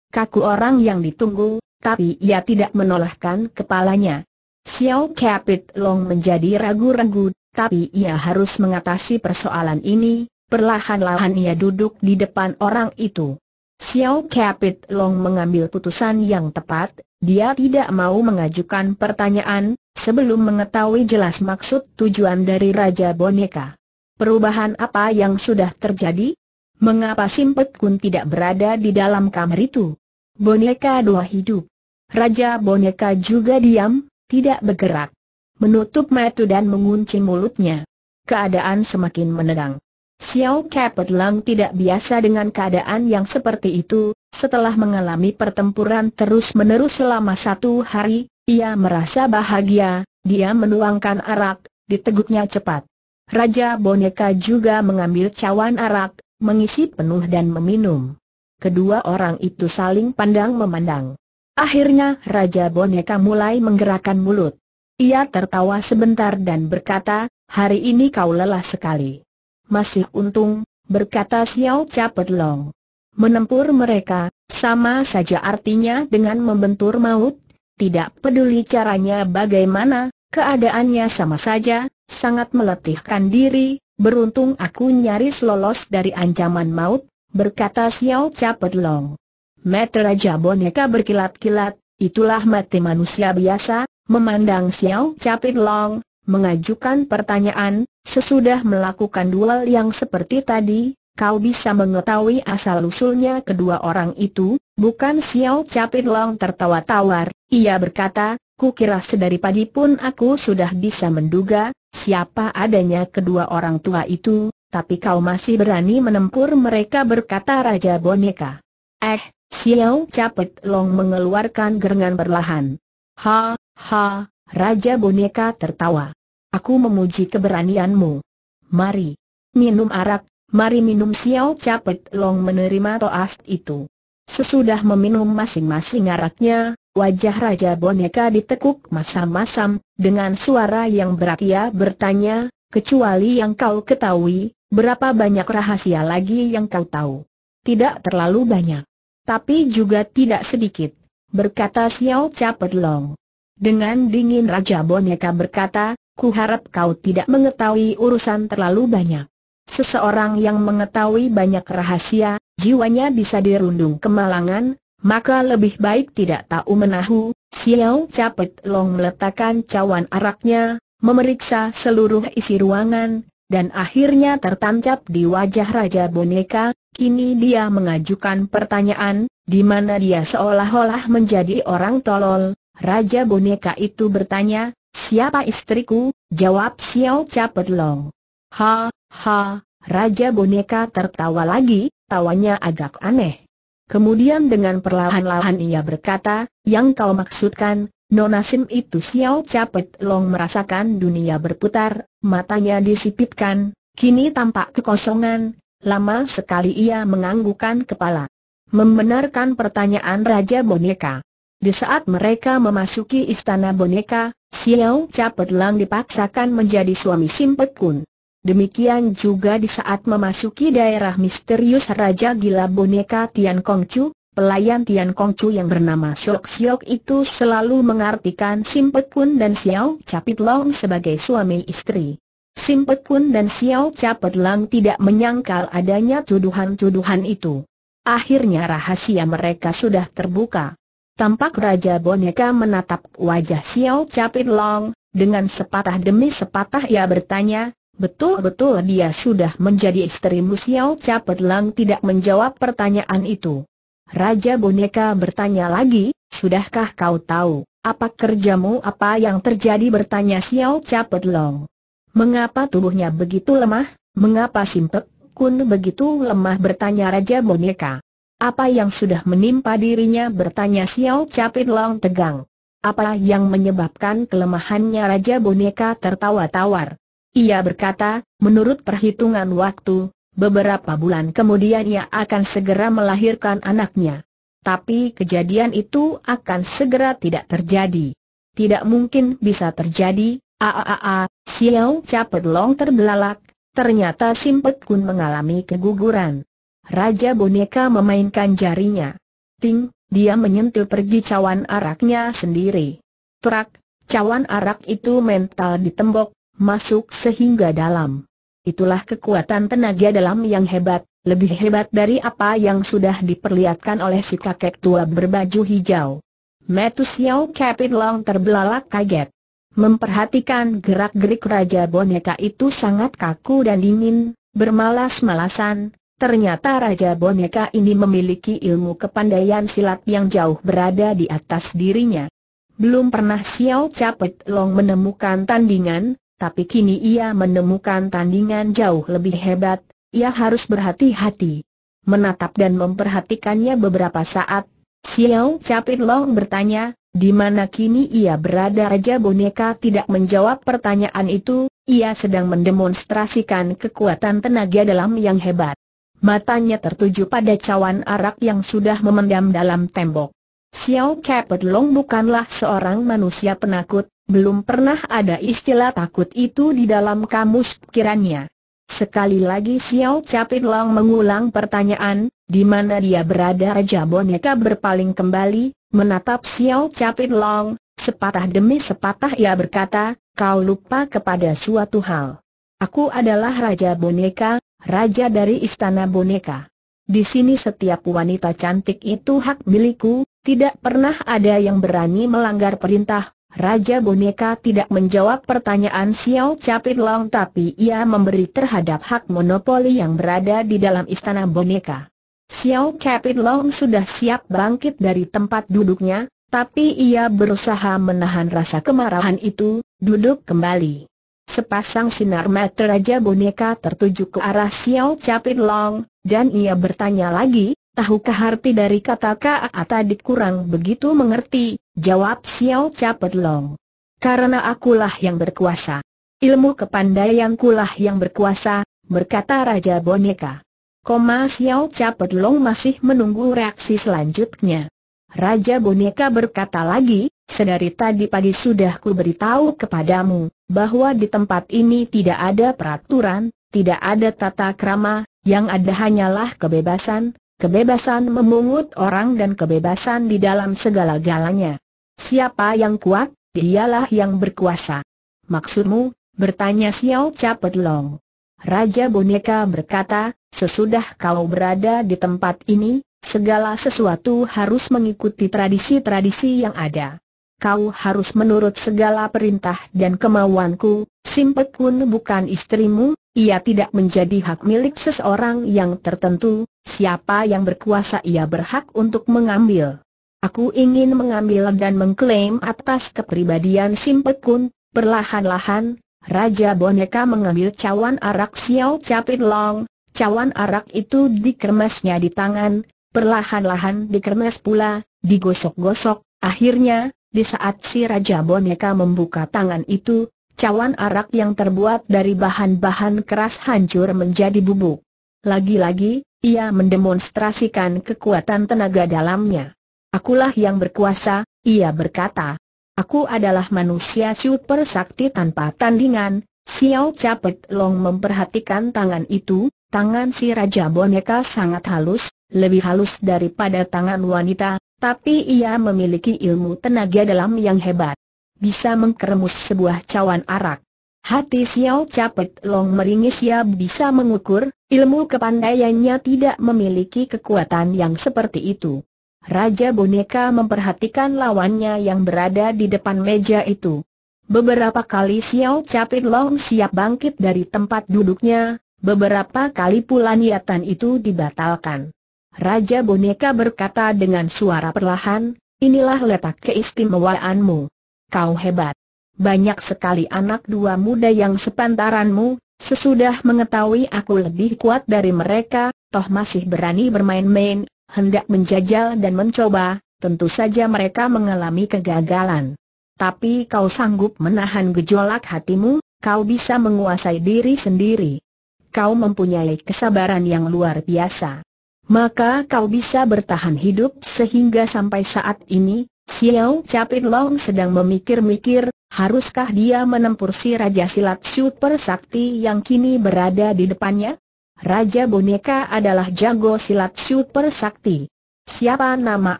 S1: Kaku orang yang ditunggu, tapi ia tidak menolehkan kepalanya. Xiao Capit Long menjadi ragu-ragu, tapi ia harus mengatasi persoalan ini, perlahan-lahan ia duduk di depan orang itu. Xiao Capit Long mengambil putusan yang tepat, dia tidak mau mengajukan pertanyaan, sebelum mengetahui jelas maksud tujuan dari Raja Boneka. Perubahan apa yang sudah terjadi? Mengapa Simpet Kun tidak berada di dalam kamar itu? Boneka dua hidup. Raja Boneka juga diam, tidak bergerak. Menutup mata dan mengunci mulutnya. Keadaan semakin menedang. Xiao Lang tidak biasa dengan keadaan yang seperti itu, setelah mengalami pertempuran terus-menerus selama satu hari, ia merasa bahagia, dia menuangkan arak, diteguknya cepat. Raja boneka juga mengambil cawan arak, mengisi penuh dan meminum. Kedua orang itu saling pandang memandang. Akhirnya Raja boneka mulai menggerakkan mulut. Ia tertawa sebentar dan berkata, hari ini kau lelah sekali. Masih untung, berkata Xiao Capet Long. Menempur mereka, sama saja artinya dengan membentur maut, tidak peduli caranya bagaimana, keadaannya sama saja, sangat meletihkan diri, beruntung aku nyaris lolos dari ancaman maut, berkata Xiao Capet Long. Mata Raja Boneka berkilat-kilat, itulah mati manusia biasa, memandang Xiao Capet Long, mengajukan pertanyaan, sesudah melakukan duel yang seperti tadi, kau bisa mengetahui asal-usulnya kedua orang itu, bukan Xiao Capit Long tertawa tawar, ia berkata, kukira sedari pagi pun aku sudah bisa menduga, siapa adanya kedua orang tua itu, tapi kau masih berani menempur mereka berkata Raja Boneka. Eh, Xiao Capit Long mengeluarkan gerengan perlahan. Ha, ha, Raja Boneka tertawa. Aku memuji keberanianmu. Mari, minum arak, Mari minum Xiao Capet Long menerima toast itu. Sesudah meminum masing-masing araknya, wajah Raja Boneka ditekuk masam-masam, dengan suara yang berat ia bertanya, kecuali yang kau ketahui, berapa banyak rahasia lagi yang kau tahu? Tidak terlalu banyak. Tapi juga tidak sedikit, berkata Xiao Capet Long. Dengan dingin Raja Boneka berkata, kuharap kau tidak mengetahui urusan terlalu banyak. Seseorang yang mengetahui banyak rahasia, jiwanya bisa dirundung kemalangan, maka lebih baik tidak tahu menahu. Xiao Capet Long meletakkan cawan araknya, memeriksa seluruh isi ruangan, dan akhirnya tertancap di wajah Raja Boneka, kini dia mengajukan pertanyaan, di mana dia seolah-olah menjadi orang tolol. Raja Boneka itu bertanya, siapa istriku? Jawab Xiao Capet Long. Ha, ha, Raja Boneka tertawa lagi, tawanya agak aneh. Kemudian dengan perlahan-lahan ia berkata, yang kau maksudkan, Nona Sim itu Xiao Capet Long merasakan dunia berputar, matanya disipitkan, kini tampak kekosongan, lama sekali ia menganggukkan kepala. Membenarkan pertanyaan Raja Boneka. Di saat mereka memasuki istana boneka, Xiao Capet Lang dipaksakan menjadi suami Simpek Kun. Demikian juga di saat memasuki daerah misterius Raja Gila Boneka Tian Kongcu, pelayan Tian Kongcu yang bernama Siok Siok itu selalu mengartikan Simpek Kun dan Xiao Capit Long sebagai suami istri. Simpek Kun dan Xiao Capit Long tidak menyangkal adanya tuduhan-tuduhan itu. Akhirnya rahasia mereka sudah terbuka. Tampak Raja Boneka menatap wajah Xiao Capit Long, dengan sepatah demi sepatah ia bertanya, Betul-betul dia sudah menjadi istri Musiao Capet Lang tidak menjawab pertanyaan itu. Raja Boneka bertanya lagi, sudahkah kau tahu, apa kerjamu apa yang terjadi bertanya Xiao Capet Long. Mengapa tubuhnya begitu lemah, mengapa Simpek Kun begitu lemah bertanya Raja Boneka. Apa yang sudah menimpa dirinya bertanya Xiao Capit Long tegang. Apa yang menyebabkan kelemahannya Raja Boneka tertawa tawar. Ia berkata, menurut perhitungan waktu, beberapa bulan kemudian ia akan segera melahirkan anaknya. Tapi kejadian itu akan segera tidak terjadi. Tidak mungkin bisa terjadi, aaaa, Xiao Capet Long terbelalak, ternyata Simpek Kun mengalami keguguran. Raja boneka memainkan jarinya. Ting, dia menyentil pergi cawan araknya sendiri. Trak, cawan arak itu mental di tembok, masuk sehingga dalam. Itulah kekuatan tenaga dalam yang hebat, lebih hebat dari apa yang sudah diperlihatkan oleh si kakek tua berbaju hijau. Metu Xiao Capit Long terbelalak kaget. Memperhatikan gerak-gerik Raja Boneka itu sangat kaku dan dingin, bermalas-malasan, ternyata Raja Boneka ini memiliki ilmu kepandaian silat yang jauh berada di atas dirinya. Belum pernah Xiao Capit Long menemukan tandingan, tapi kini ia menemukan tandingan jauh lebih hebat, ia harus berhati-hati. Menatap dan memperhatikannya beberapa saat, Xiao Capit Long bertanya, di mana kini ia berada Raja Boneka tidak menjawab pertanyaan itu, ia sedang mendemonstrasikan kekuatan tenaga dalam yang hebat. Matanya tertuju pada cawan arak yang sudah memendam dalam tembok. Xiao Capet Long bukanlah seorang manusia penakut, belum pernah ada istilah takut itu di dalam kamus pikirannya. Sekali lagi Xiao Capit Long mengulang pertanyaan, di mana dia berada Raja Boneka berpaling kembali, menatap Xiao Capit Long, sepatah demi sepatah ia berkata, kau lupa kepada suatu hal. Aku adalah Raja Boneka, Raja dari Istana Boneka. Di sini setiap wanita cantik itu hak milikku, tidak pernah ada yang berani melanggar perintah. Raja Boneka tidak menjawab pertanyaan Xiao Capit Long tapi ia memberi terhadap hak monopoli yang berada di dalam Istana Boneka. Xiao Capit Long sudah siap bangkit dari tempat duduknya, tapi ia berusaha menahan rasa kemarahan itu, duduk kembali. Sepasang sinar mata Raja Boneka tertuju ke arah Xiao Capit Long, dan ia bertanya lagi, tahukah arti dari kata Ka tadi kurang begitu mengerti, jawab Xiao Capit Long. Karena akulah yang berkuasa. Ilmu kepandaiankulah yang berkuasa, berkata Raja Boneka. Koma Xiao Capet Long masih menunggu reaksi selanjutnya. Raja Boneka berkata lagi, sedari tadi pagi sudah ku beritahu kepadamu, bahwa di tempat ini tidak ada peraturan, tidak ada tata krama, yang ada hanyalah kebebasan, kebebasan memungut orang dan kebebasan di dalam segala-galanya. Siapa yang kuat, dialah yang berkuasa. Maksudmu, bertanya Xiao Capet Long. Raja Boneka berkata, sesudah kau berada di tempat ini, segala sesuatu harus mengikuti tradisi-tradisi yang ada. Kau harus menurut segala perintah dan kemauanku, Simpek Kun bukan istrimu, ia tidak menjadi hak milik seseorang yang tertentu, siapa yang berkuasa ia berhak untuk mengambil. Aku ingin mengambil dan mengklaim atas kepribadian Simpek Kun, perlahan-lahan, Raja Boneka mengambil cawan arak Xiao Capit Long, cawan arak itu dikemasnya di tangan, perlahan-lahan dikemas pula, digosok-gosok, akhirnya, di saat si Raja Boneka membuka tangan itu, cawan arak yang terbuat dari bahan-bahan keras hancur menjadi bubuk. Lagi-lagi, ia mendemonstrasikan kekuatan tenaga dalamnya. Akulah yang berkuasa, ia berkata. Aku adalah manusia super sakti tanpa tandingan. Xiao Capet Long memperhatikan tangan itu, tangan si Raja Boneka sangat halus, lebih halus daripada tangan wanita, tapi ia memiliki ilmu tenaga dalam yang hebat. Bisa mengkeremus sebuah cawan arak. Hati Xiao Capet Long meringis ia bisa mengukur, ilmu kepandaiannya tidak memiliki kekuatan yang seperti itu. Raja Boneka memperhatikan lawannya yang berada di depan meja itu. Beberapa kali Xiao Capit Long siap bangkit dari tempat duduknya, beberapa kali pula niatan itu dibatalkan. Raja Boneka berkata dengan suara perlahan, inilah letak keistimewaanmu. Kau hebat. Banyak sekali anak dua muda yang sepantaranmu, sesudah mengetahui aku lebih kuat dari mereka, toh masih berani bermain-main, hendak menjajal dan mencoba, tentu saja mereka mengalami kegagalan. Tapi kau sanggup menahan gejolak hatimu, kau bisa menguasai diri sendiri. Kau mempunyai kesabaran yang luar biasa. Maka kau bisa bertahan hidup sehingga sampai saat ini, Xiao Capit Long sedang memikir-mikir, haruskah dia menempur si Raja Silat Super Sakti yang kini berada di depannya? Raja Boneka adalah jago silat super sakti. Siapa nama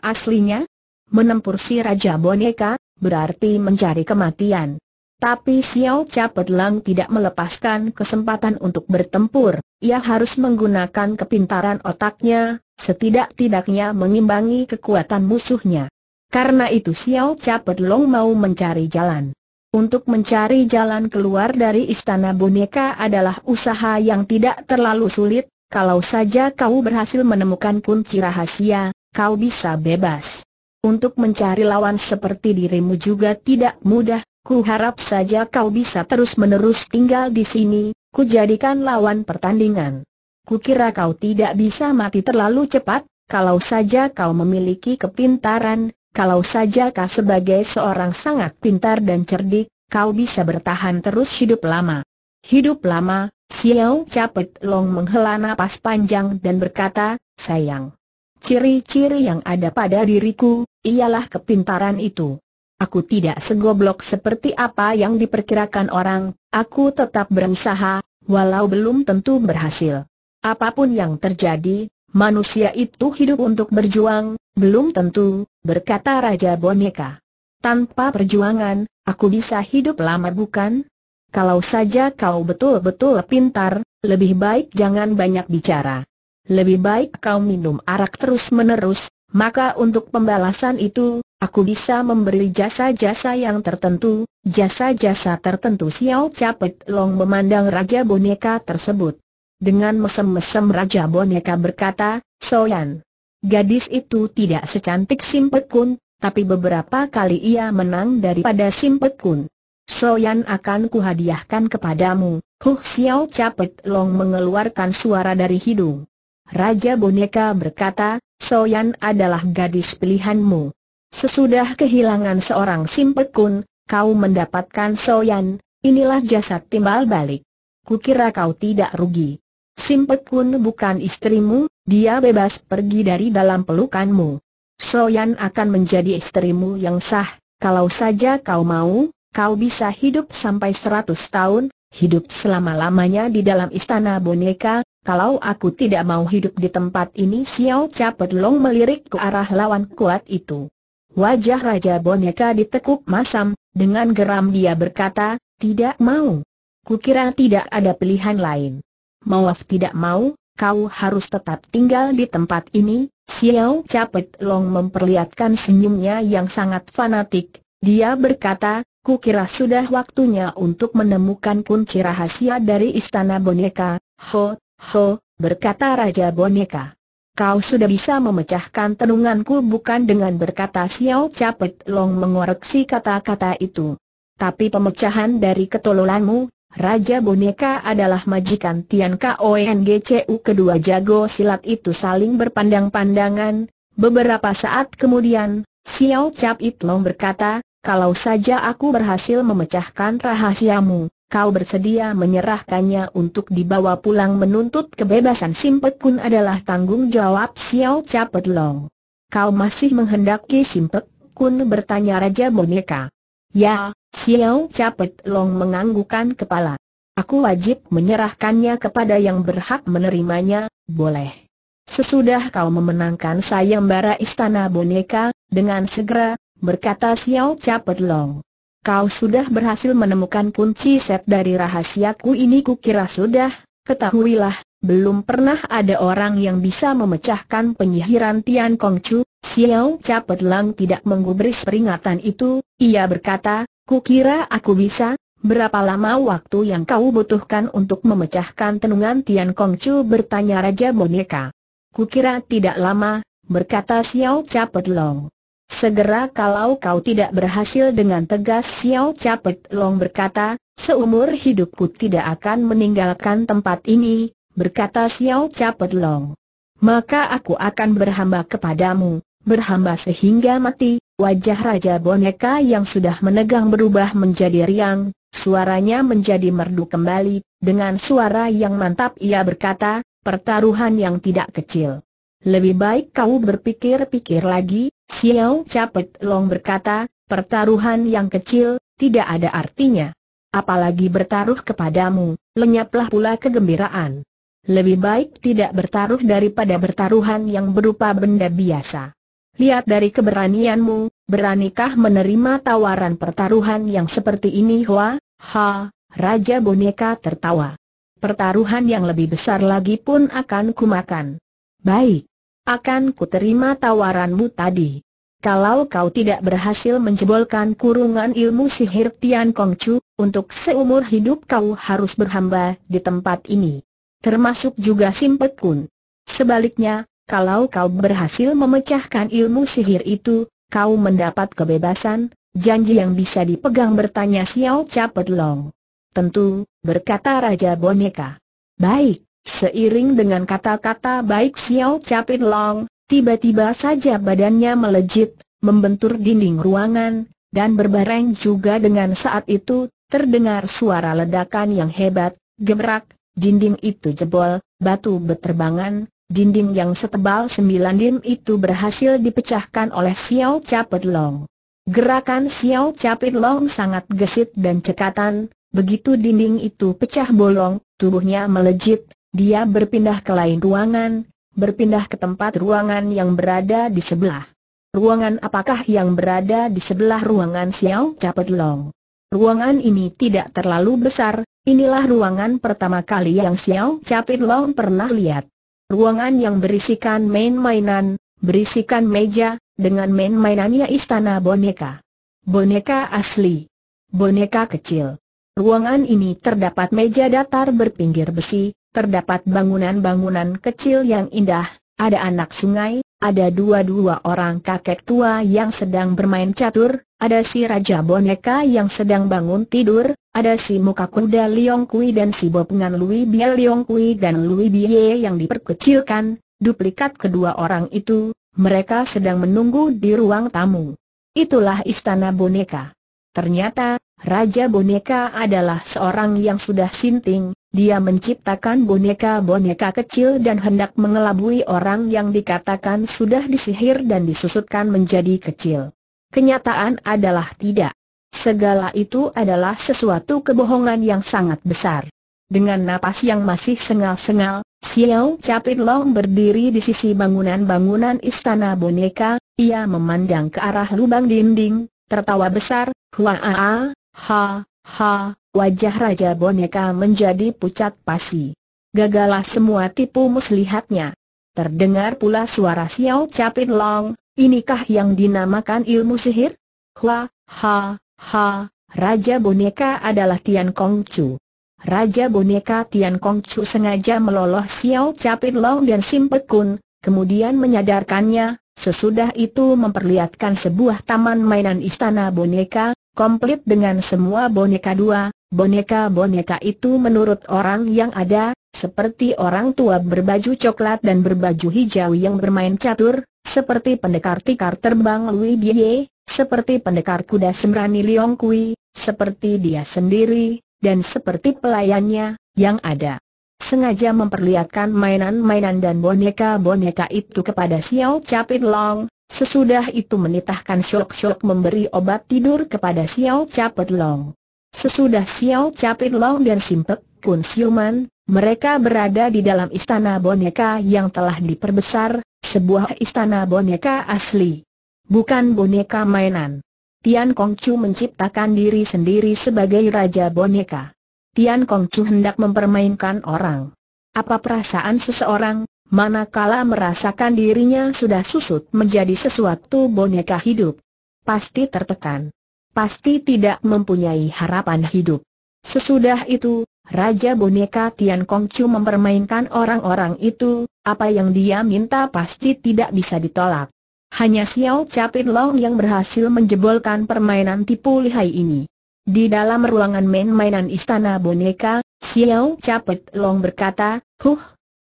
S1: aslinya? Menempur si Raja Boneka, berarti mencari kematian. Tapi Xiao Capet Lang tidak melepaskan kesempatan untuk bertempur, ia harus menggunakan kepintaran otaknya, setidak-tidaknya mengimbangi kekuatan musuhnya. Karena itu Xiao Capet Long mau mencari jalan. Untuk mencari jalan keluar dari istana boneka adalah usaha yang tidak terlalu sulit, kalau saja kau berhasil menemukan kunci rahasia, kau bisa bebas. Untuk mencari lawan seperti dirimu juga tidak mudah, ku harap saja kau bisa terus-menerus tinggal di sini, ku jadikan lawan pertandingan. Kukira kau tidak bisa mati terlalu cepat, kalau saja kau memiliki kepintaran, kalau saja kau sebagai seorang sangat pintar dan cerdik, kau bisa bertahan terus hidup lama. Hidup lama, Xiao Capet Long menghela napas panjang dan berkata, sayang. Ciri-ciri yang ada pada diriku, ialah kepintaran itu. Aku tidak segoblok seperti apa yang diperkirakan orang, aku tetap berusaha, walau belum tentu berhasil. Apa pun yang terjadi, manusia itu hidup untuk berjuang, belum tentu, berkata Raja Boneka. Tanpa perjuangan, aku bisa hidup lama bukan? Kalau saja kau betul-betul pintar, lebih baik jangan banyak bicara. Lebih baik kau minum arak terus-menerus, maka untuk pembalasan itu, aku bisa memberi jasa-jasa yang tertentu, jasa-jasa tertentu Xiao Capet Long memandang Raja Boneka tersebut. Dengan mesem-mesem Raja Boneka berkata, Soyan. Gadis itu tidak secantik Simpet Kun, tapi beberapa kali ia menang daripada Simpet Kun. Soyan akan kuhadiahkan kepadamu. Huh Xiao Capet Long mengeluarkan suara dari hidung. Raja Boneka berkata, Soyan adalah gadis pilihanmu. Sesudah kehilangan seorang Simpet Kun, kau mendapatkan Soyan, inilah jasad timbal balik. Kukira kau tidak rugi. Simpet Kun bukan istrimu, dia bebas pergi dari dalam pelukanmu. Soyan akan menjadi istrimu yang sah, kalau saja kau mau, kau bisa hidup sampai seratus tahun, hidup selama-lamanya di dalam istana boneka, kalau aku tidak mau hidup di tempat ini Xiao Capet Long melirik ke arah lawan kuat itu. Wajah Raja Boneka ditekuk masam, dengan geram dia berkata, tidak mau. Kukira tidak ada pilihan lain. Maaf tidak mau, kau harus tetap tinggal di tempat ini, Xiao Capet Long memperlihatkan senyumnya yang sangat fanatik. Dia berkata, kukira sudah waktunya untuk menemukan kunci rahasia dari istana boneka. Ho, ho, berkata Raja Boneka. Kau sudah bisa memecahkan tenunganku bukan dengan berkata Xiao Capet Long mengoreksi kata-kata itu. Tapi pemecahan dari ketololanmu, Raja Boneka adalah majikan Tian KONGCU kedua jago silat itu saling berpandang-pandangan. Beberapa saat kemudian, Xiao Cap Itlong berkata, kalau saja aku berhasil memecahkan rahasiamu, kau bersedia menyerahkannya untuk dibawa pulang menuntut kebebasan Simpet Kun adalah tanggung jawab Xiao Cap Itlong. Kau masih menghendaki Simpet Kun bertanya Raja Boneka. Ya, Xiao Capet Long menganggukkan kepala. Aku wajib menyerahkannya kepada yang berhak menerimanya, boleh. Sesudah kau memenangkan sayembara istana boneka, dengan segera, berkata Xiao Capet Long. Kau sudah berhasil menemukan kunci set dari rahasiaku ini kukira sudah, ketahuilah, belum pernah ada orang yang bisa memecahkan penyihiran Tian Kongcu, Xiao Capet Lang tidak menggubris peringatan itu, ia berkata, Kukira aku bisa, berapa lama waktu yang kau butuhkan untuk memecahkan tenungan Tian Kongcu bertanya Raja Boneka. Kukira tidak lama, berkata Xiao Capet Long. Segera kalau kau tidak berhasil dengan tegas Xiao Capet Long berkata, seumur hidupku tidak akan meninggalkan tempat ini, berkata Xiao Capet Long. Maka aku akan berhamba kepadamu, berhamba sehingga mati, wajah Raja Boneka yang sudah menegang berubah menjadi riang, suaranya menjadi merdu kembali, dengan suara yang mantap ia berkata, pertaruhan yang tidak kecil. Lebih baik kau berpikir-pikir lagi, Xiao Capet Long berkata, pertaruhan yang kecil, tidak ada artinya. Apalagi bertaruh kepadamu, lenyaplah pula kegembiraan. Lebih baik tidak bertaruh daripada bertaruhan yang berupa benda biasa. Lihat dari keberanianmu, beranikah menerima tawaran pertaruhan yang seperti ini Hoa? Ha, Raja Boneka tertawa. Pertaruhan yang lebih besar lagi pun akan kumakan. Baik. Akan kuterima tawaranmu tadi. Kalau kau tidak berhasil menjebolkan kurungan ilmu sihir Tian Kongcu, untuk seumur hidup kau harus berhamba di tempat ini. Termasuk juga Simpet Kun. Sebaliknya, kalau kau berhasil memecahkan ilmu sihir itu, kau mendapat kebebasan, janji yang bisa dipegang bertanya Xiao Capet Long. Tentu, berkata Raja Boneka. Baik, seiring dengan kata-kata baik Xiao Capet Long, tiba-tiba saja badannya melejit, membentur dinding ruangan, dan berbareng juga dengan saat itu, terdengar suara ledakan yang hebat, gebrak, dinding itu jebol, batu beterbangan, dinding yang setebal sembilan dim itu berhasil dipecahkan oleh Xiao Capit Long. Gerakan Xiao Capit Long sangat gesit dan cekatan, begitu dinding itu pecah bolong, tubuhnya melejit, dia berpindah ke lain ruangan, berpindah ke tempat ruangan yang berada di sebelah. Ruangan apakah yang berada di sebelah ruangan Xiao Capet Long? Ruangan ini tidak terlalu besar, inilah ruangan pertama kali yang Xiao Capet Long pernah lihat. Ruangan yang berisikan main-mainan, berisikan meja, dengan main-mainannya istana boneka. Boneka asli. Boneka kecil. Ruangan ini terdapat meja datar berpinggir besi, terdapat bangunan-bangunan kecil yang indah, ada anak sungai, ada dua-dua orang kakek tua yang sedang bermain catur, ada si Raja Boneka yang sedang bangun tidur, ada si muka kuda Liong Kui dan si Bopengan Lui Bie Liong Kui dan Lui Bie yang diperkecilkan, duplikat kedua orang itu, mereka sedang menunggu di ruang tamu. Itulah istana boneka. Ternyata, Raja Boneka adalah seorang yang sudah sinting, dia menciptakan boneka-boneka kecil dan hendak mengelabui orang yang dikatakan sudah disihir dan disusutkan menjadi kecil. Kenyataan adalah tidak. Segala itu adalah sesuatu kebohongan yang sangat besar. Dengan napas yang masih sengal-sengal, Xiao Capit Long berdiri di sisi bangunan-bangunan istana boneka, ia memandang ke arah lubang dinding, tertawa besar, Huaa, Ha, ha, wajah Raja Boneka menjadi pucat pasi. Gagalah semua tipu muslihatnya. Terdengar pula suara Xiao Capit Long, inikah yang dinamakan ilmu sihir? Hua, ha, ha, Raja Boneka adalah Tian Kong Chu. Raja Boneka Tian Kong Chu sengaja meloloh Xiao Capit Long dan Sim Pekun, kemudian menyadarkannya, sesudah itu memperlihatkan sebuah taman mainan istana boneka, komplit dengan semua boneka dua, boneka-boneka itu menurut orang yang ada, seperti orang tua berbaju coklat dan berbaju hijau yang bermain catur, seperti pendekar tikar terbang Louis Bie, seperti pendekar kuda semrani Liong Kui, seperti dia sendiri, dan seperti pelayannya, yang ada. Sengaja memperlihatkan mainan-mainan dan boneka-boneka itu kepada Xiao Capit Long, Sesudah itu menitahkan syok-syok memberi obat tidur kepada Xiao Capit Long. Sesudah Xiao Capit Long dan Simpek pun siuman, mereka berada di dalam istana boneka yang telah diperbesar, sebuah istana boneka asli. Bukan boneka mainan. Tian Kongcu menciptakan diri sendiri sebagai raja boneka. Tian Kongcu hendak mempermainkan orang. Apa perasaan seseorang, manakala merasakan dirinya sudah susut menjadi sesuatu boneka hidup. Pasti tertekan. Pasti tidak mempunyai harapan hidup. Sesudah itu, Raja Boneka Tian Kongcu mempermainkan orang-orang itu, apa yang dia minta pasti tidak bisa ditolak. Hanya Xiao Capit Long yang berhasil menjebolkan permainan tipu lihai ini. Di dalam ruangan main-mainan istana boneka, Xiao Capit Long berkata, Huh,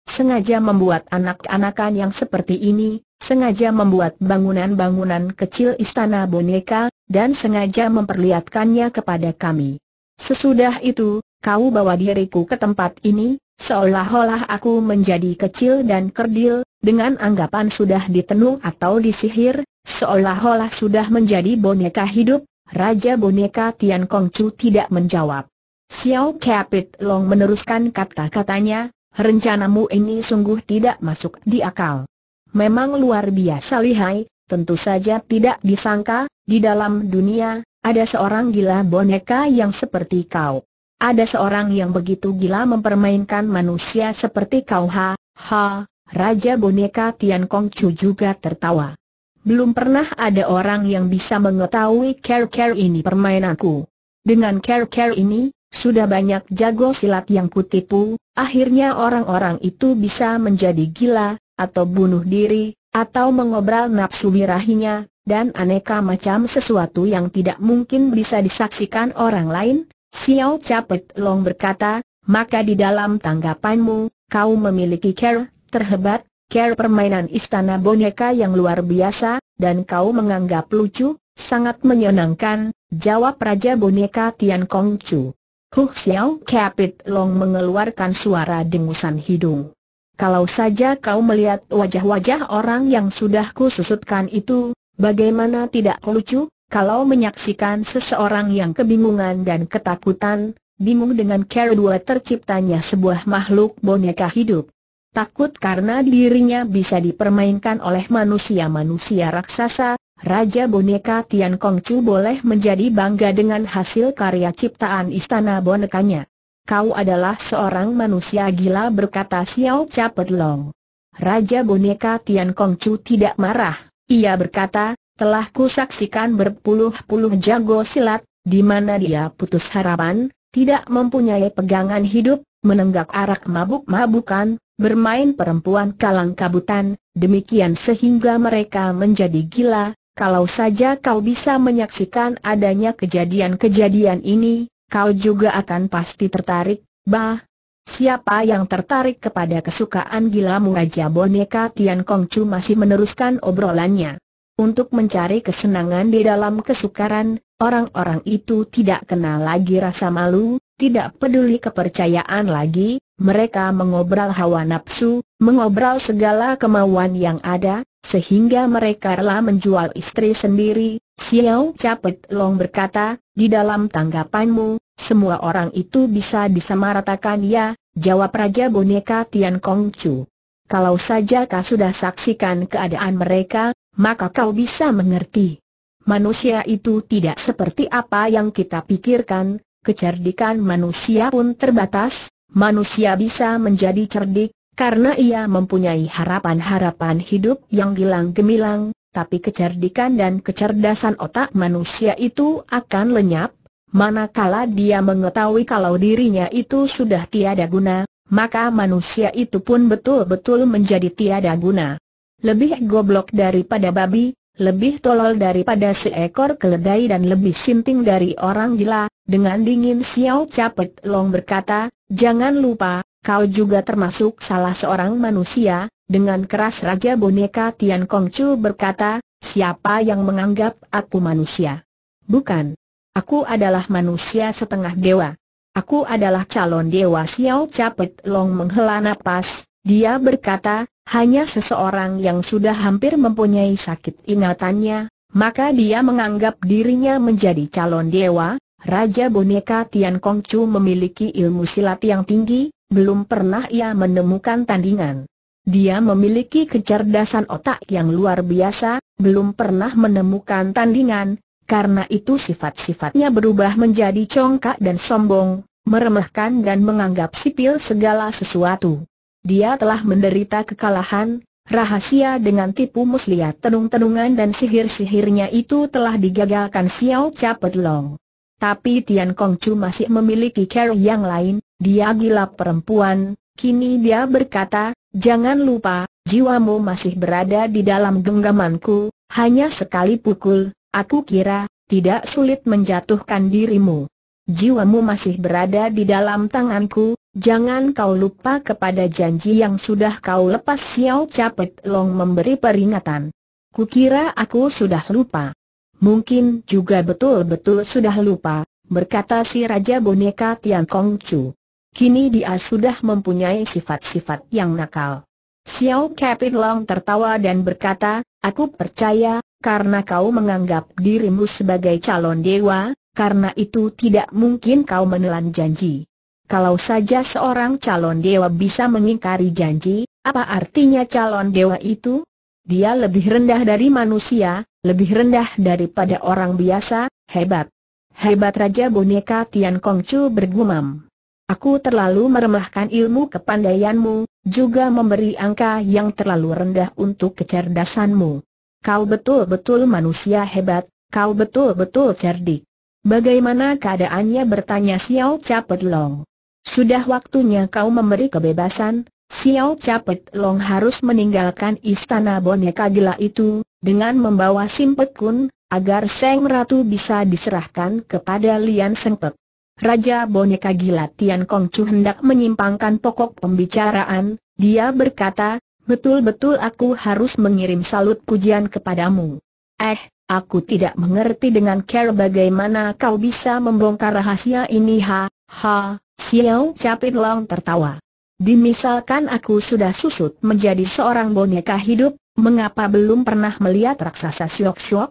S1: sengaja membuat anak-anakan yang seperti ini, sengaja membuat bangunan-bangunan kecil istana boneka, dan sengaja memperlihatkannya kepada kami. Sesudah itu, kau bawa diriku ke tempat ini, seolah-olah aku menjadi kecil dan kerdil, dengan anggapan sudah ditenung atau disihir, seolah-olah sudah menjadi boneka hidup, Raja Boneka Tian Kongcu tidak menjawab. Xiao Capit Long meneruskan kata-katanya, Rencanamu ini sungguh tidak masuk di akal. Memang luar biasa lihai, tentu saja tidak disangka, di dalam dunia, ada seorang gila boneka yang seperti kau. Ada seorang yang begitu gila mempermainkan manusia seperti kau ha, ha, Raja Boneka Tian Kong Chu juga tertawa. Belum pernah ada orang yang bisa mengetahui care-care ini permainanku. Dengan care-care ini, sudah banyak jago silat yang kutipu, akhirnya orang-orang itu bisa menjadi gila, atau bunuh diri, atau mengobral nafsu birahinya, dan aneka macam sesuatu yang tidak mungkin bisa disaksikan orang lain. Xiao Capet Long berkata, maka di dalam tanggapanmu, kau memiliki care terhebat, care permainan istana boneka yang luar biasa, dan kau menganggap lucu, sangat menyenangkan, jawab Raja Boneka Tian Kong Chu. Huh Xiao Capit Long mengeluarkan suara dengusan hidung. Kalau saja kau melihat wajah-wajah orang yang sudah kususutkan itu, bagaimana tidak lucu, kalau menyaksikan seseorang yang kebingungan dan ketakutan, bingung dengan cara terciptanya sebuah makhluk boneka hidup. Takut karena dirinya bisa dipermainkan oleh manusia-manusia raksasa, Raja Boneka Tian Kongcu boleh menjadi bangga dengan hasil karya ciptaan istana bonekanya. Kau adalah seorang manusia gila berkata Xiao Capet Long. Raja Boneka Tian Kongcu tidak marah, ia berkata, telah kusaksikan berpuluh-puluh jago silat, di mana dia putus harapan, tidak mempunyai pegangan hidup, menenggak arak mabuk-mabukan, bermain perempuan kalang kabutan, demikian sehingga mereka menjadi gila, kalau saja kau bisa menyaksikan adanya kejadian-kejadian ini, kau juga akan pasti tertarik, bah. Siapa yang tertarik kepada kesukaan gilamu Raja Boneka Tian Kong Chu masih meneruskan obrolannya. Untuk mencari kesenangan di dalam kesukaran, orang-orang itu tidak kenal lagi rasa malu, tidak peduli kepercayaan lagi, mereka mengobrol hawa nafsu, mengobrol segala kemauan yang ada, sehingga mereka rela menjual istri sendiri. Xiao Capet Long berkata, di dalam tanggapanmu, semua orang itu bisa disamaratakan ya, jawab Raja Boneka Tian Kong Chu. Kalau saja kau sudah saksikan keadaan mereka, maka kau bisa mengerti. Manusia itu tidak seperti apa yang kita pikirkan, kecerdikan manusia pun terbatas, manusia bisa menjadi cerdik, karena ia mempunyai harapan-harapan hidup yang gilang gemilang, tapi kecerdikan dan kecerdasan otak manusia itu akan lenyap, manakala dia mengetahui kalau dirinya itu sudah tiada guna, maka manusia itu pun betul-betul menjadi tiada guna. Lebih goblok daripada babi, lebih tolol daripada seekor keledai dan lebih sinting dari orang gila, dengan dingin Xiao Capet Long berkata, jangan lupa, kau juga termasuk salah seorang manusia, dengan keras Raja Boneka Tian Kongcu berkata, siapa yang menganggap aku manusia? Bukan. Aku adalah manusia setengah dewa. Aku adalah calon dewa Xiao Capet Long menghela napas, dia berkata, hanya seseorang yang sudah hampir mempunyai sakit ingatannya, maka dia menganggap dirinya menjadi calon dewa, Raja Boneka Tian Kong Chu memiliki ilmu silat yang tinggi, belum pernah ia menemukan tandingan. Dia memiliki kecerdasan otak yang luar biasa, belum pernah menemukan tandingan, karena itu sifat-sifatnya berubah menjadi congkak dan sombong, meremehkan dan menganggap sipil segala sesuatu. Dia telah menderita kekalahan, rahasia dengan tipu muslihat tenung-tenungan dan sihir-sihirnya itu telah digagalkan Xiao Capet Long. Tapi Tian Kong Chu masih memiliki cara yang lain, dia gila perempuan, kini dia berkata, jangan lupa, jiwamu masih berada di dalam genggamanku, hanya sekali pukul, aku kira, tidak sulit menjatuhkan dirimu. Jiwamu masih berada di dalam tanganku, jangan kau lupa kepada janji yang sudah kau lepas Xiao Capet Long memberi peringatan. Kukira aku sudah lupa. Mungkin juga betul-betul sudah lupa, berkata si Raja Boneka Tian Kong Chu. Kini dia sudah mempunyai sifat-sifat yang nakal. Xiao Capit Long tertawa dan berkata, Aku percaya, karena kau menganggap dirimu sebagai calon dewa, karena itu tidak mungkin kau menelan janji. Kalau saja seorang calon dewa bisa mengingkari janji, apa artinya calon dewa itu? Dia lebih rendah dari manusia, lebih rendah daripada orang biasa, hebat. Hebat Raja Boneka Tian Kongcu bergumam. Aku terlalu meremahkan ilmu kepandaianmu, juga memberi angka yang terlalu rendah untuk kecerdasanmu. Kau betul-betul manusia hebat, kau betul-betul cerdik. Bagaimana keadaannya bertanya Xiao Capet Long. Sudah waktunya kau memberi kebebasan, Xiao Capet Long harus meninggalkan istana boneka gila itu, dengan membawa Simpet Kun, agar Seng Ratu bisa diserahkan kepada Lian Sengpek. Raja boneka gila Tian Kong Chu hendak menyimpangkan pokok pembicaraan, dia berkata, betul-betul aku harus mengirim salut pujian kepadamu. Eh, aku tidak mengerti dengan cara bagaimana kau bisa membongkar rahasia ini ha, ha, Xiao Capit Long tertawa. Dimisalkan aku sudah susut menjadi seorang boneka hidup, mengapa belum pernah melihat raksasa Syok Syok?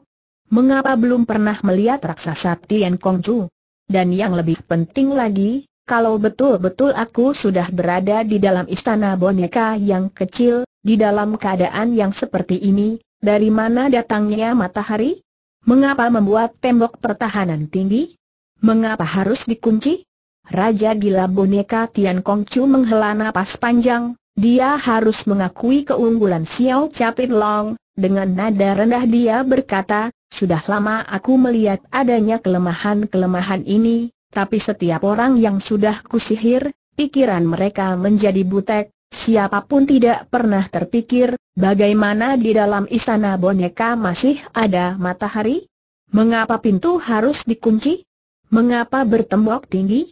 S1: Mengapa belum pernah melihat raksasa Tian Kong Chu? Dan yang lebih penting lagi, kalau betul-betul aku sudah berada di dalam istana boneka yang kecil, di dalam keadaan yang seperti ini, dari mana datangnya matahari? Mengapa membuat tembok pertahanan tinggi? Mengapa harus dikunci? Raja gila boneka Tian Kong Chu menghela napas panjang, dia harus mengakui keunggulan Xiao Capit Long, dengan nada rendah dia berkata, sudah lama aku melihat adanya kelemahan-kelemahan ini, tapi setiap orang yang sudah kusihir, pikiran mereka menjadi butek, siapa pun tidak pernah terpikir, bagaimana di dalam istana boneka masih ada matahari? Mengapa pintu harus dikunci? Mengapa bertembok tinggi?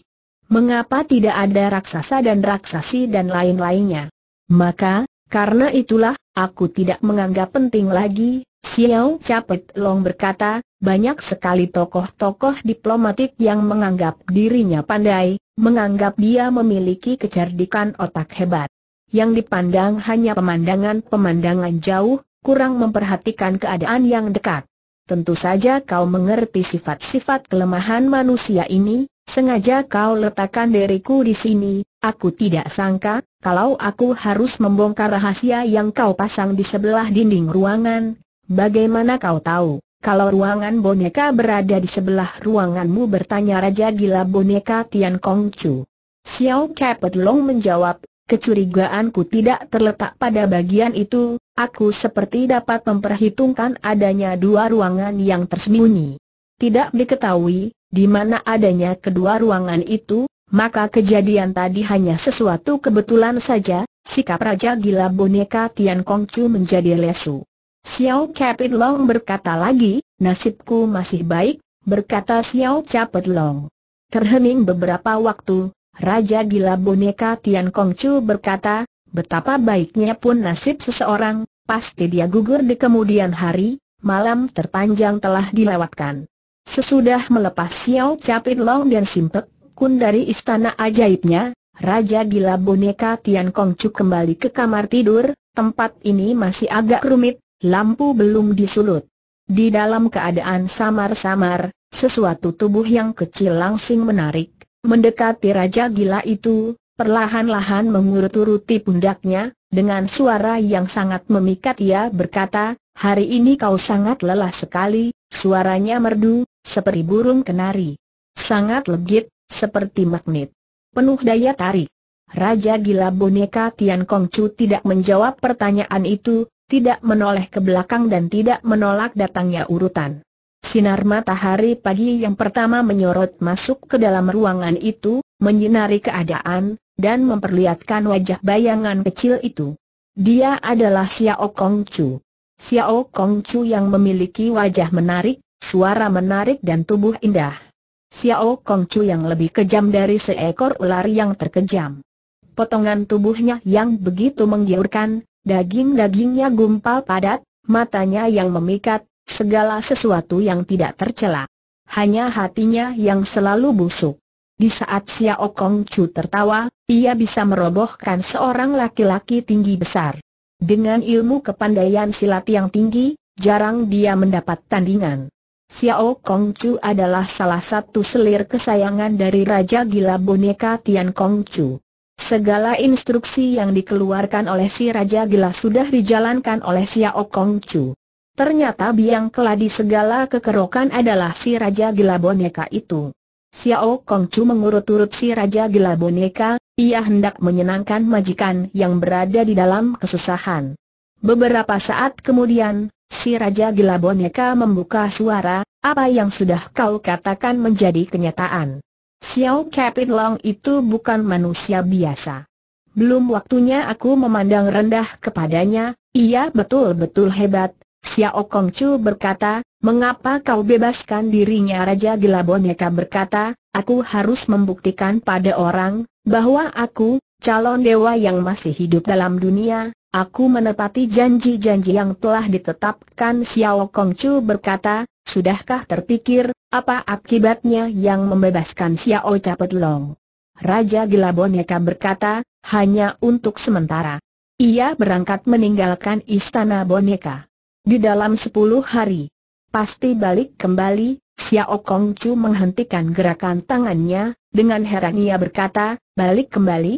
S1: Mengapa tidak ada raksasa dan raksasi dan lain-lainnya? Maka, karena itulah, aku tidak menganggap penting lagi, Xiao Capet Long berkata, banyak sekali tokoh-tokoh diplomatik yang menganggap dirinya pandai, menganggap dia memiliki kecerdikan otak hebat. Yang dipandang hanya pemandangan-pemandangan jauh, kurang memperhatikan keadaan yang dekat. Tentu saja kau mengerti sifat-sifat kelemahan manusia ini, Sengaja kau letakkan diriku di sini, aku tidak sangka, kalau aku harus membongkar rahasia yang kau pasang di sebelah dinding ruangan. Bagaimana kau tahu, kalau ruangan boneka berada di sebelah ruanganmu bertanya Raja Gila Boneka Tian Kong Chu. Xiao Capet Long menjawab, kecurigaanku tidak terletak pada bagian itu, aku seperti dapat memperhitungkan adanya dua ruangan yang tersembunyi. Tidak diketahui, di mana adanya kedua ruangan itu, maka kejadian tadi hanya sesuatu kebetulan saja, sikap Raja Gila Boneka Tian Kong Chu menjadi lesu. Xiao Capit Long berkata lagi, nasibku masih baik, berkata Xiao Capit Long. Terhening beberapa waktu, Raja Gila Boneka Tian Kong Chu berkata, betapa baiknya pun nasib seseorang, pasti dia gugur di kemudian hari, malam terpanjang telah dilewatkan. Sesudah melepas Xiao Capit Long dan Simpek Kun dari istana ajaibnya, Raja Gila Boneka Tian Kong Chu kembali ke kamar tidur, tempat ini masih agak rumit, lampu belum disulut. Di dalam keadaan samar-samar, sesuatu tubuh yang kecil langsing menarik, mendekati Raja Gila itu, perlahan-lahan mengurut-uruti pundaknya, dengan suara yang sangat memikat ia berkata, hari ini kau sangat lelah sekali, suaranya merdu, seperti burung kenari. Sangat legit, seperti magnet. Penuh daya tarik. Raja gila boneka Tian Kong Chu tidak menjawab pertanyaan itu, tidak menoleh ke belakang dan tidak menolak datangnya urutan. Sinar matahari pagi yang pertama menyorot masuk ke dalam ruangan itu, menyinari keadaan, dan memperlihatkan wajah bayangan kecil itu. Dia adalah Xiao Kong Chu. Xiao Kong Chu yang memiliki wajah menarik, suara menarik dan tubuh indah. Xiao Kong Chu yang lebih kejam dari seekor ular yang terkejam. Potongan tubuhnya yang begitu menggiurkan, daging-dagingnya gumpal padat, matanya yang memikat, segala sesuatu yang tidak tercela. Hanya hatinya yang selalu busuk. Di saat Xiao Kong Chu tertawa, ia bisa merobohkan seorang laki-laki tinggi besar. Dengan ilmu kepandaian silat yang tinggi, jarang dia mendapat tandingan. Xiao Kong Chu adalah salah satu selir kesayangan dari Raja Gila Boneka Tian Kong Chu. Segala instruksi yang dikeluarkan oleh si Raja Gila sudah dijalankan oleh Xiao Kong Chu. Ternyata biang keladi segala kekerokan adalah si Raja Gila Boneka itu. Xiao Kong Chu mengurut-urut si Raja Gila Boneka, ia hendak menyenangkan majikan yang berada di dalam kesusahan. Beberapa saat kemudian, Si Raja Gila Boneka membuka suara, apa yang sudah kau katakan menjadi kenyataan. Xiao Capit Long itu bukan manusia biasa. Belum waktunya aku memandang rendah kepadanya, ia betul-betul hebat. Xiao Kong Chu berkata, mengapa kau bebaskan dirinya Raja Gila Boneka berkata, aku harus membuktikan pada orang, bahwa aku, calon dewa yang masih hidup dalam dunia, Aku menepati janji-janji yang telah ditetapkan Xiao Kongcu berkata, sudahkah terpikir, apa akibatnya yang membebaskan Xiao Capet Long? Raja Gila Boneka berkata, hanya untuk sementara. Ia berangkat meninggalkan istana boneka. Di dalam sepuluh hari, pasti balik kembali, Xiao Kongcu menghentikan gerakan tangannya, dengan heran ia berkata, balik kembali?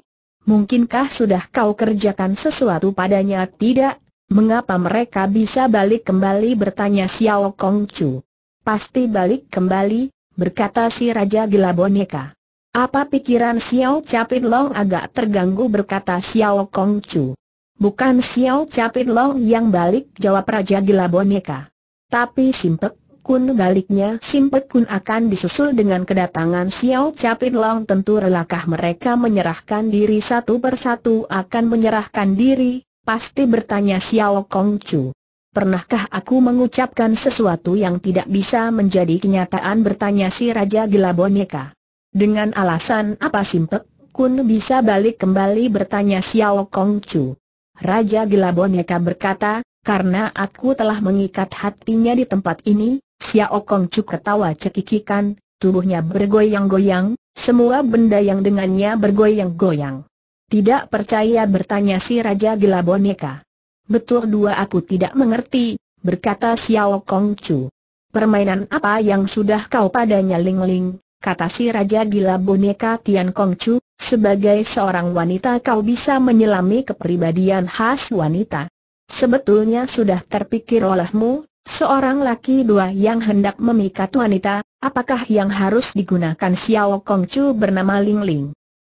S1: Mungkinkah sudah kau kerjakan sesuatu padanya? Tidak, mengapa mereka bisa balik kembali bertanya Xiao Kongcu. Pasti balik kembali, berkata si Raja Gila Boneka. Apa pikiran Xiao Capit Long agak terganggu berkata Xiao Kongcu. Bukan Xiao Capit Long yang balik jawab Raja Gila Boneka. Tapi Simpek Kun baliknya Simpek Kun akan disusul dengan kedatangan Xiao Capit Long tentu relakah mereka menyerahkan diri satu persatu akan menyerahkan diri, pasti bertanya Xiao Kongcu. Pernahkah aku mengucapkan sesuatu yang tidak bisa menjadi kenyataan bertanya si Raja Gila Boneka. Dengan alasan apa Simpek Kun bisa balik kembali bertanya Xiao Kongcu. Raja Gila Boneka berkata, karena aku telah mengikat hatinya di tempat ini, Xiao Kong Chu ketawa cekikikan, tubuhnya bergoyang-goyang, semua benda yang dengannya bergoyang-goyang. Tidak percaya bertanya si Raja Gila Boneka. Betul dua aku tidak mengerti, berkata Xiao Kong Chu. Permainan apa yang sudah kau padanya Ling Ling, kata si Raja Gila Boneka Tian Kong Chu, sebagai seorang wanita kau bisa menyelami kepribadian khas wanita. Sebetulnya sudah terpikir olehmu, Seorang laki dua yang hendak memikat wanita, apakah yang harus digunakan Xiao Kongcu bernama Ling Ling?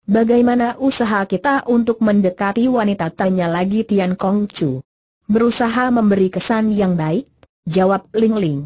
S1: Bagaimana usaha kita untuk mendekati wanita tanya lagi Tian Kongcu? Berusaha memberi kesan yang baik, jawab Ling Ling.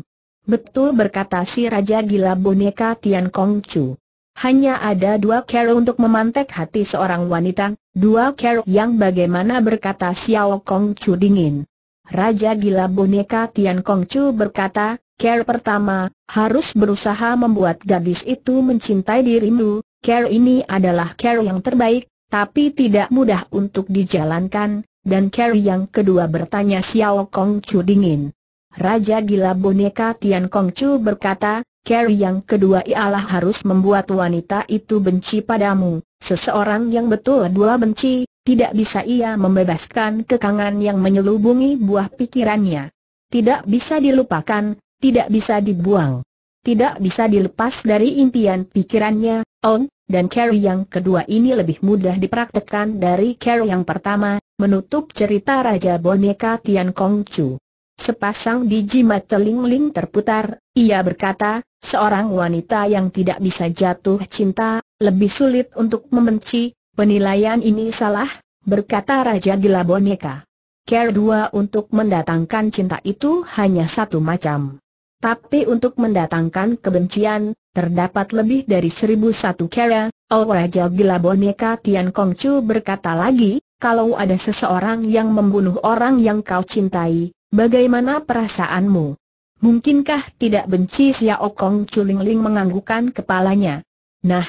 S1: Betul berkata si Raja Gila Boneka Tian Kongcu. Hanya ada dua cara untuk memantek hati seorang wanita, dua cara yang bagaimana berkata Xiao Kongcu dingin. Raja Gila Boneka Tian Kongcu berkata, care pertama, harus berusaha membuat gadis itu mencintai dirimu, care ini adalah care yang terbaik, tapi tidak mudah untuk dijalankan, dan care yang kedua bertanya Xiao Kongcu dingin. Raja Gila Boneka Tian Kongcu berkata, care yang kedua ialah harus membuat wanita itu benci padamu, seseorang yang betul dua benci, tidak bisa ia membebaskan kekangan yang menyelubungi buah pikirannya. Tidak bisa dilupakan, tidak bisa dibuang. Tidak bisa dilepas dari impian pikirannya, On, dan Carrie yang kedua ini lebih mudah dipraktekkan dari Carrie yang pertama, menutup cerita Raja Boneka Tian Kong Chu. Sepasang biji mata Ling Ling terputar, ia berkata, seorang wanita yang tidak bisa jatuh cinta, lebih sulit untuk membenci, Penilaian ini salah, berkata Raja Gila Boneka. Care dua untuk mendatangkan cinta itu hanya satu macam. Tapi untuk mendatangkan kebencian, terdapat lebih dari seribu satu cara. Oh Raja Gila Boneka Tian Kongcu berkata lagi, kalau ada seseorang yang membunuh orang yang kau cintai, bagaimana perasaanmu? Mungkinkah tidak benci Xiao Kong Culing Ling menganggukkan kepalanya? Nah,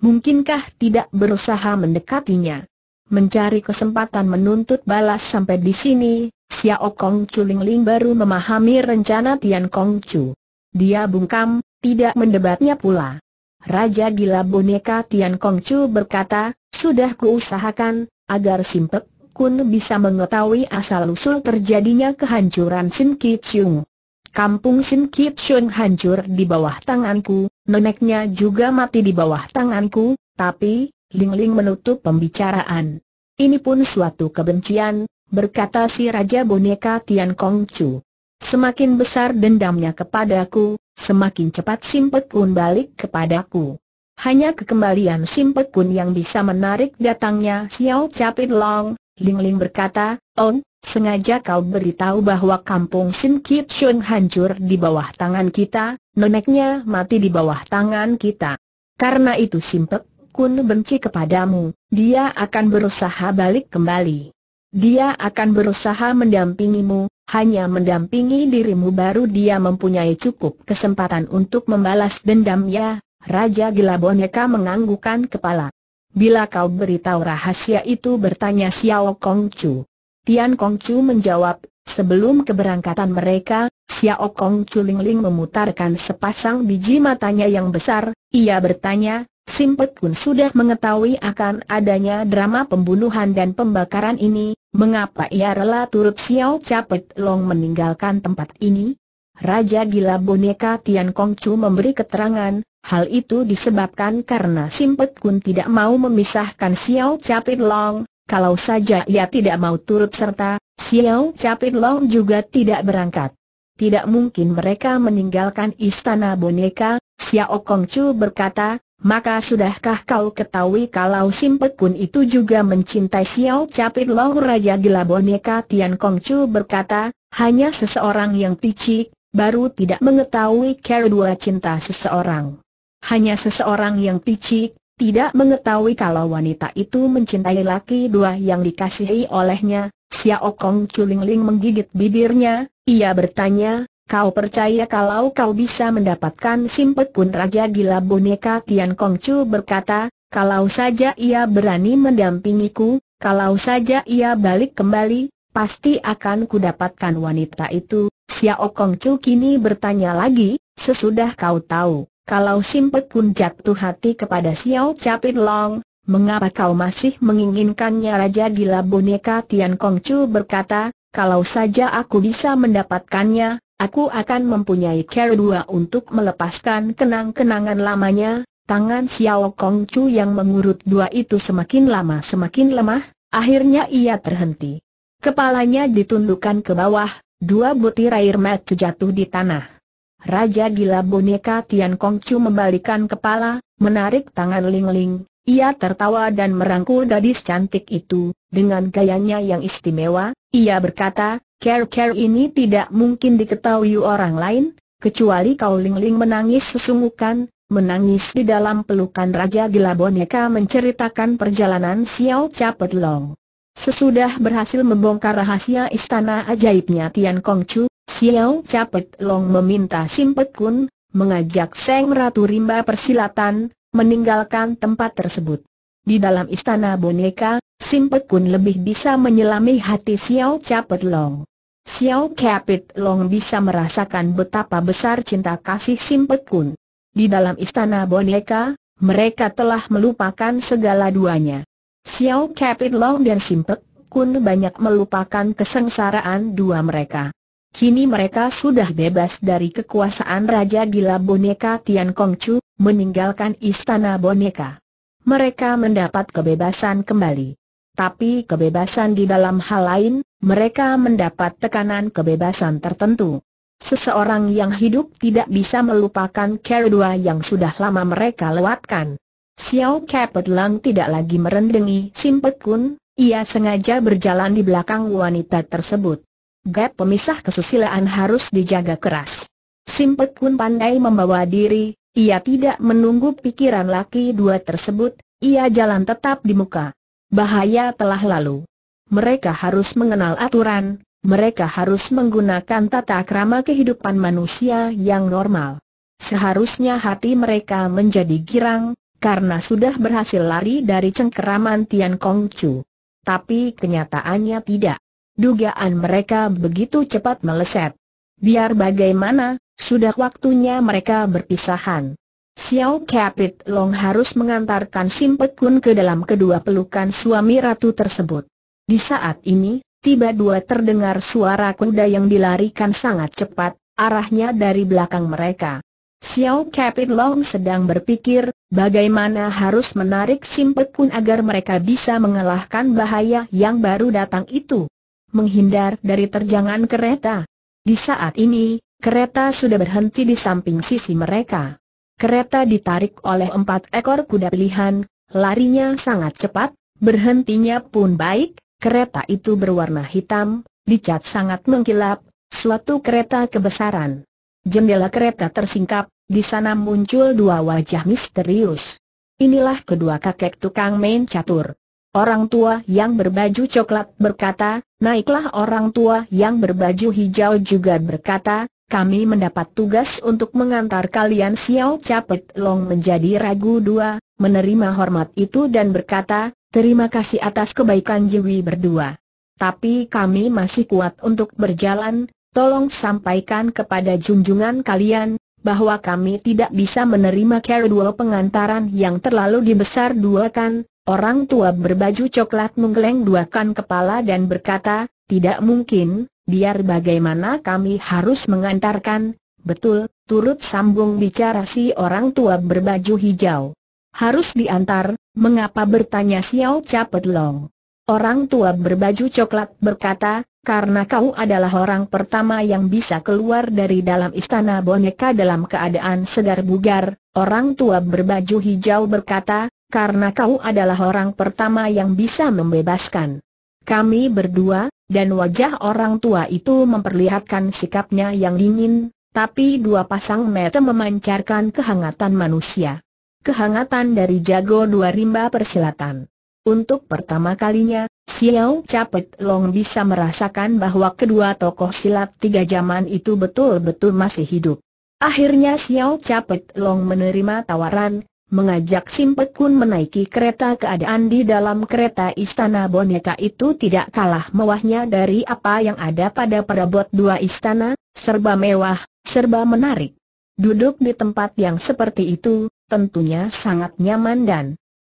S1: Mungkinkah tidak berusaha mendekatinya? Mencari kesempatan menuntut balas sampai di sini, Xiao Kong Chu Ling baru memahami rencana Tian Kong Chu. Dia bungkam, tidak mendebatnya pula. Raja Gila Boneka Tian Kong Chu berkata, sudah kuusahakan, agar Simpek Kun bisa mengetahui asal-usul terjadinya kehancuran Sin Ki Chung. Kampung Sin Kit Shun hancur di bawah tanganku, neneknya juga mati di bawah tanganku, tapi, Ling Ling menutup pembicaraan. Ini pun suatu kebencian, berkata si Raja Boneka Tian Kong Chu. Semakin besar dendamnya kepadaku, semakin cepat Simpek Kun balik kepadaku. Hanya kekembalian Simpek Kun yang bisa menarik datangnya Xiao Capit Long, Ling Ling berkata, On, Sengaja kau beritahu bahwa kampung Sin Kit Shun hancur di bawah tangan kita, neneknya mati di bawah tangan kita. Karena itu Simpek Kun benci kepadamu, dia akan berusaha balik kembali. Dia akan berusaha mendampingimu, hanya mendampingi dirimu baru dia mempunyai cukup kesempatan untuk membalas dendamnya. Raja Gila Boneka menganggukkan kepala. Bila kau beritahu rahasia itu bertanya Xiao Kong Chu. Tian Kongcu menjawab, sebelum keberangkatan mereka, Xiao Kong Chuling Ling memutarkan sepasang biji matanya yang besar, ia bertanya, Simpet pun sudah mengetahui akan adanya drama pembunuhan dan pembakaran ini, mengapa ia rela turut Xiao Capet Long meninggalkan tempat ini? Raja Gila Boneka Tian Kongcu memberi keterangan, hal itu disebabkan karena Simpet Kun tidak mau memisahkan Xiao Capit Long, kalau saja ia tidak mau turut serta, Xiao Capit Long juga tidak berangkat. Tidak mungkin mereka meninggalkan istana boneka, Xiao Kongcu berkata, maka sudahkah kau ketahui kalau Simpet Kun itu juga mencintai Xiao Capit Long Raja Gila Boneka Tian Kongcu berkata, hanya seseorang yang picik, baru tidak mengetahui care dua cinta seseorang. Hanya seseorang yang picik, tidak mengetahui kalau wanita itu mencintai laki dua yang dikasihi olehnya, Xiao Kong Chuling Ling menggigit bibirnya, ia bertanya, Kau percaya kalau kau bisa mendapatkan simpet pun Raja Gila Boneka Tian Kongcu berkata, kalau saja ia berani mendampingiku, kalau saja ia balik kembali, pasti akan kudapatkan wanita itu. Xiao Kongcu kini bertanya lagi, sesudah kau tahu, kalau simpet pun jatuh hati kepada Xiao Capit Long, mengapa kau masih menginginkannya Raja Gila Boneka Tian Kongcu berkata, kalau saja aku bisa mendapatkannya, Aku akan mempunyai care dua untuk melepaskan kenang-kenangan lamanya, tangan Xiao Kong Chu yang mengurut dua itu semakin lama semakin lemah, akhirnya ia terhenti. Kepalanya ditundukkan ke bawah, dua butir air mata jatuh di tanah. Raja gila boneka Tian Kong Chu membalikan kepala, menarik tangan Ling Ling, ia tertawa dan merangkul gadis cantik itu, dengan gayanya yang istimewa, ia berkata, Care-care ini tidak mungkin diketahui orang lain, kecuali kau. Ling Ling menangis sesungguhkan, menangis di dalam pelukan Raja Gila Boneka menceritakan perjalanan Xiao Capet Long. Sesudah berhasil membongkar rahasia istana ajaibnya Tian Kong Chu, Xiao Capet Long meminta Simpet Kun, mengajak Seng Ratu Rimba persilatan, meninggalkan tempat tersebut. Di dalam istana boneka, Simpet Kun lebih bisa menyelami hati Xiao Capet Long. Xiao Capit Long bisa merasakan betapa besar cinta kasih Simpet Kun. Di dalam istana boneka, mereka telah melupakan segala duanya. Xiao Capit Long dan Simpet Kun banyak melupakan kesengsaraan dua mereka. Kini mereka sudah bebas dari kekuasaan Raja Gila Boneka Tian Kongcu, meninggalkan istana boneka. Mereka mendapat kebebasan kembali. Tapi kebebasan di dalam hal lain, mereka mendapat tekanan kebebasan tertentu. Seseorang yang hidup tidak bisa melupakan care dua yang sudah lama mereka lewatkan. Xiao Capet Lang tidak lagi merendengi Simpet Kun, ia sengaja berjalan di belakang wanita tersebut. Gap pemisah kesusilaan harus dijaga keras. Simpet Kun pandai membawa diri, ia tidak menunggu pikiran laki dua tersebut, ia jalan tetap di muka. Bahaya telah lalu. Mereka harus mengenal aturan, mereka harus menggunakan tata krama kehidupan manusia yang normal. Seharusnya hati mereka menjadi girang, karena sudah berhasil lari dari cengkeraman Tian Kong Chu. Tapi kenyataannya tidak. Dugaan mereka begitu cepat meleset. Biar bagaimana, sudah waktunya mereka berpisahan. Xiao Capit Long harus mengantarkan Simpet Kun ke dalam kedua pelukan suami ratu tersebut. Di saat ini, tiba-dua terdengar suara kuda yang dilarikan sangat cepat, arahnya dari belakang mereka. Xiao Capit Long sedang berpikir, bagaimana harus menarik Simpet Kun agar mereka bisa mengalahkan bahaya yang baru datang itu. Menghindar dari terjangan kereta. Di saat ini, kereta sudah berhenti di samping sisi mereka. Kereta ditarik oleh empat ekor kuda pilihan, larinya sangat cepat, berhentinya pun baik, Kereta itu berwarna hitam, dicat sangat mengkilap, suatu kereta kebesaran. Jendela kereta tersingkap, di sana muncul dua wajah misterius. Inilah kedua kakek tukang main catur. Orang tua yang berbaju coklat berkata, naiklah orang tua yang berbaju hijau juga berkata, kami mendapat tugas untuk mengantar kalian. Xiao Capet Long menjadi ragu dua, menerima hormat itu dan berkata, Terima kasih atas kebaikan Jiwi berdua. tapi kami masih kuat untuk berjalan, tolong sampaikan kepada junjungan kalian, bahwa kami tidak bisa menerima care pengantaran yang terlalu dibesar dua kan, orang tua berbaju coklat menggeleng duakan kepala dan berkata, tidak mungkin, biar bagaimana kami harus mengantarkan, betul, turut sambung bicara si orang tua berbaju hijau. Harus diantar, mengapa bertanya Xiao Capet Long? Orang tua berbaju coklat berkata, karena kau adalah orang pertama yang bisa keluar dari dalam istana boneka dalam keadaan segar bugar, orang tua berbaju hijau berkata, karena kau adalah orang pertama yang bisa membebaskan. Kami berdua, dan wajah orang tua itu memperlihatkan sikapnya yang dingin, tapi dua pasang mata memancarkan kehangatan manusia. Kehangatan dari jago dua rimba persilatan. Untuk pertama kalinya, Xiao Capet Long bisa merasakan bahwa kedua tokoh silat tiga zaman itu betul-betul masih hidup. Akhirnya Xiao Capet Long menerima tawaran, mengajak Simpet Kun menaiki kereta keadaan di dalam kereta istana boneka itu tidak kalah mewahnya dari apa yang ada pada perabot dua istana, serba mewah, serba menarik. Duduk di tempat yang seperti itu, tentunya sangat nyaman dan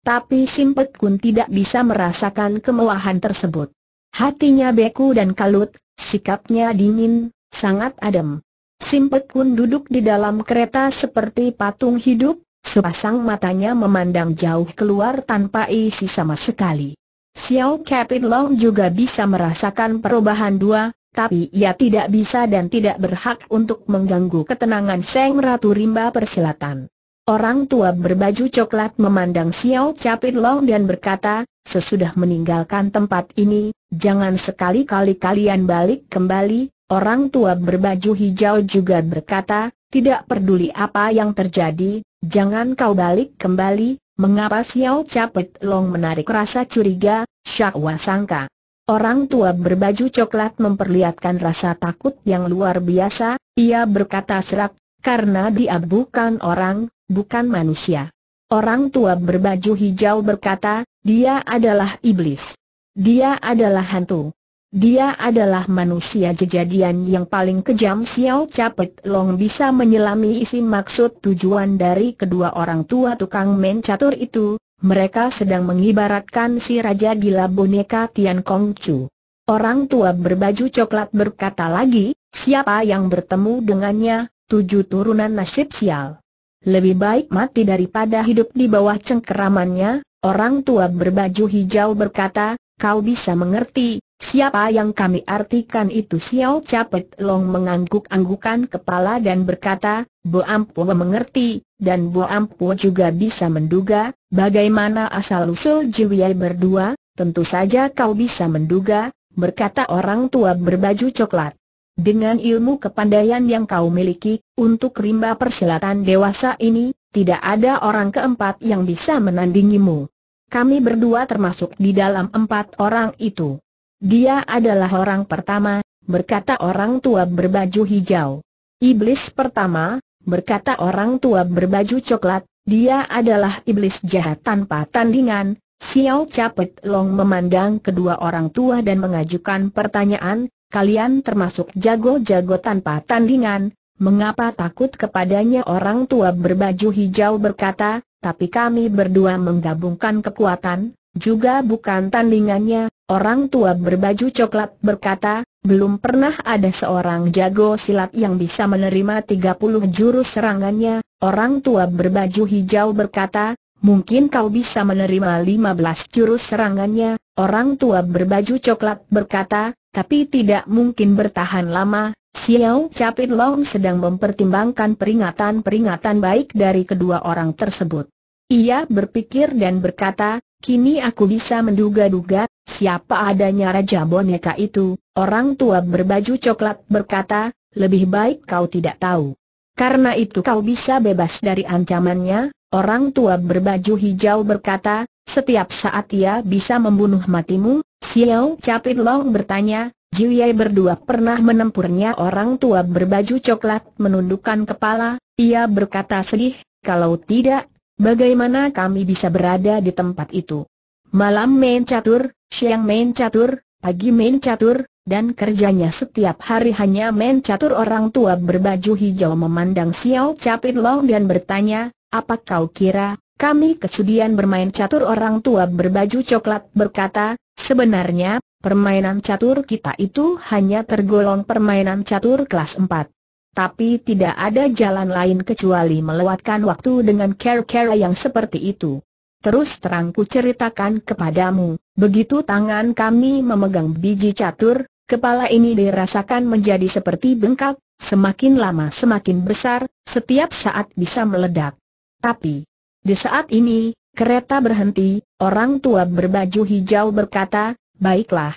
S1: tapi Simpet Kun tidak bisa merasakan kemewahan tersebut. Hatinya beku dan kalut, sikapnya dingin, sangat adem. Simpet Kun duduk di dalam kereta seperti patung hidup, sepasang matanya memandang jauh keluar tanpa isi sama sekali. Xiao Capit Long juga bisa merasakan perubahan dua, tapi ia tidak bisa dan tidak berhak untuk mengganggu ketenangan Seng Ratu Rimba Persilatan. Orang tua berbaju coklat memandang Xiao Capit Long dan berkata, sesudah meninggalkan tempat ini, jangan sekali-kali kalian balik kembali. Orang tua berbaju hijau juga berkata, tidak peduli apa yang terjadi, jangan kau balik kembali. Mengapa Xiao Capit Long menarik rasa curiga, Syakwa sangka. Orang tua berbaju coklat memperlihatkan rasa takut yang luar biasa, ia berkata serak, karena dia bukan orang, bukan manusia. Orang tua berbaju hijau berkata, dia adalah iblis. Dia adalah hantu. Dia adalah manusia kejadian yang paling kejam. Xiao Capet Long bisa menyelami isi maksud tujuan dari kedua orang tua tukang main catur itu, mereka sedang mengibaratkan si Raja Gila boneka Tian Kong Chu. Orang tua berbaju coklat berkata lagi, siapa yang bertemu dengannya, tujuh turunan nasib sial. Lebih baik mati daripada hidup di bawah cengkeramannya, orang tua berbaju hijau berkata, kau bisa mengerti, siapa yang kami artikan itu Xiao Capet Long mengangguk-anggukan kepala dan berkata, Bo Ampu mengerti, dan Bo Ampu juga bisa menduga, bagaimana asal-usul Jiwei berdua, tentu saja kau bisa menduga, berkata orang tua berbaju coklat. Dengan ilmu kepandaian yang kau miliki, untuk rimba persilatan dewasa ini, tidak ada orang keempat yang bisa menandingimu. Kami berdua termasuk di dalam empat orang itu. Dia adalah orang pertama, berkata orang tua berbaju hijau. Iblis pertama, berkata orang tua berbaju coklat, dia adalah iblis jahat tanpa tandingan. Xiao Capet Long memandang kedua orang tua dan mengajukan pertanyaan, Kalian termasuk jago-jago tanpa tandingan, mengapa takut kepadanya orang tua berbaju hijau berkata, tapi kami berdua menggabungkan kekuatan, juga bukan tandingannya, orang tua berbaju coklat berkata, belum pernah ada seorang jago silat yang bisa menerima 30 jurus serangannya, orang tua berbaju hijau berkata, mungkin kau bisa menerima 15 jurus serangannya, orang tua berbaju coklat berkata, tapi tidak mungkin bertahan lama. Xiao Capit Long sedang mempertimbangkan peringatan-peringatan baik dari kedua orang tersebut. Ia berpikir dan berkata, kini aku bisa menduga-duga, siapa adanya Raja Boneka itu, orang tua berbaju coklat berkata, lebih baik kau tidak tahu. Karena itu kau bisa bebas dari ancamannya, orang tua berbaju hijau berkata, setiap saat ia bisa membunuh matimu, Xiao Capit Long bertanya, Jiuyai berdua pernah menempurnya? Orang tua berbaju coklat menundukkan kepala, ia berkata sedih, kalau tidak, bagaimana kami bisa berada di tempat itu? Malam main catur, siang main catur, pagi main catur, dan kerjanya setiap hari hanya main catur orang tua berbaju hijau memandang Xiao Capit Long dan bertanya, apa kau kira, kami kesudian bermain catur orang tua berbaju coklat berkata, sebenarnya, permainan catur kita itu hanya tergolong permainan catur kelas 4. Tapi tidak ada jalan lain kecuali melewatkan waktu dengan care-care yang seperti itu. Terus terang ku ceritakan kepadamu, begitu tangan kami memegang biji catur, Kepala ini dirasakan menjadi seperti bengkak, semakin lama semakin besar, setiap saat bisa meledak. Tapi, di saat ini, kereta berhenti, orang tua berbaju hijau berkata, baiklah.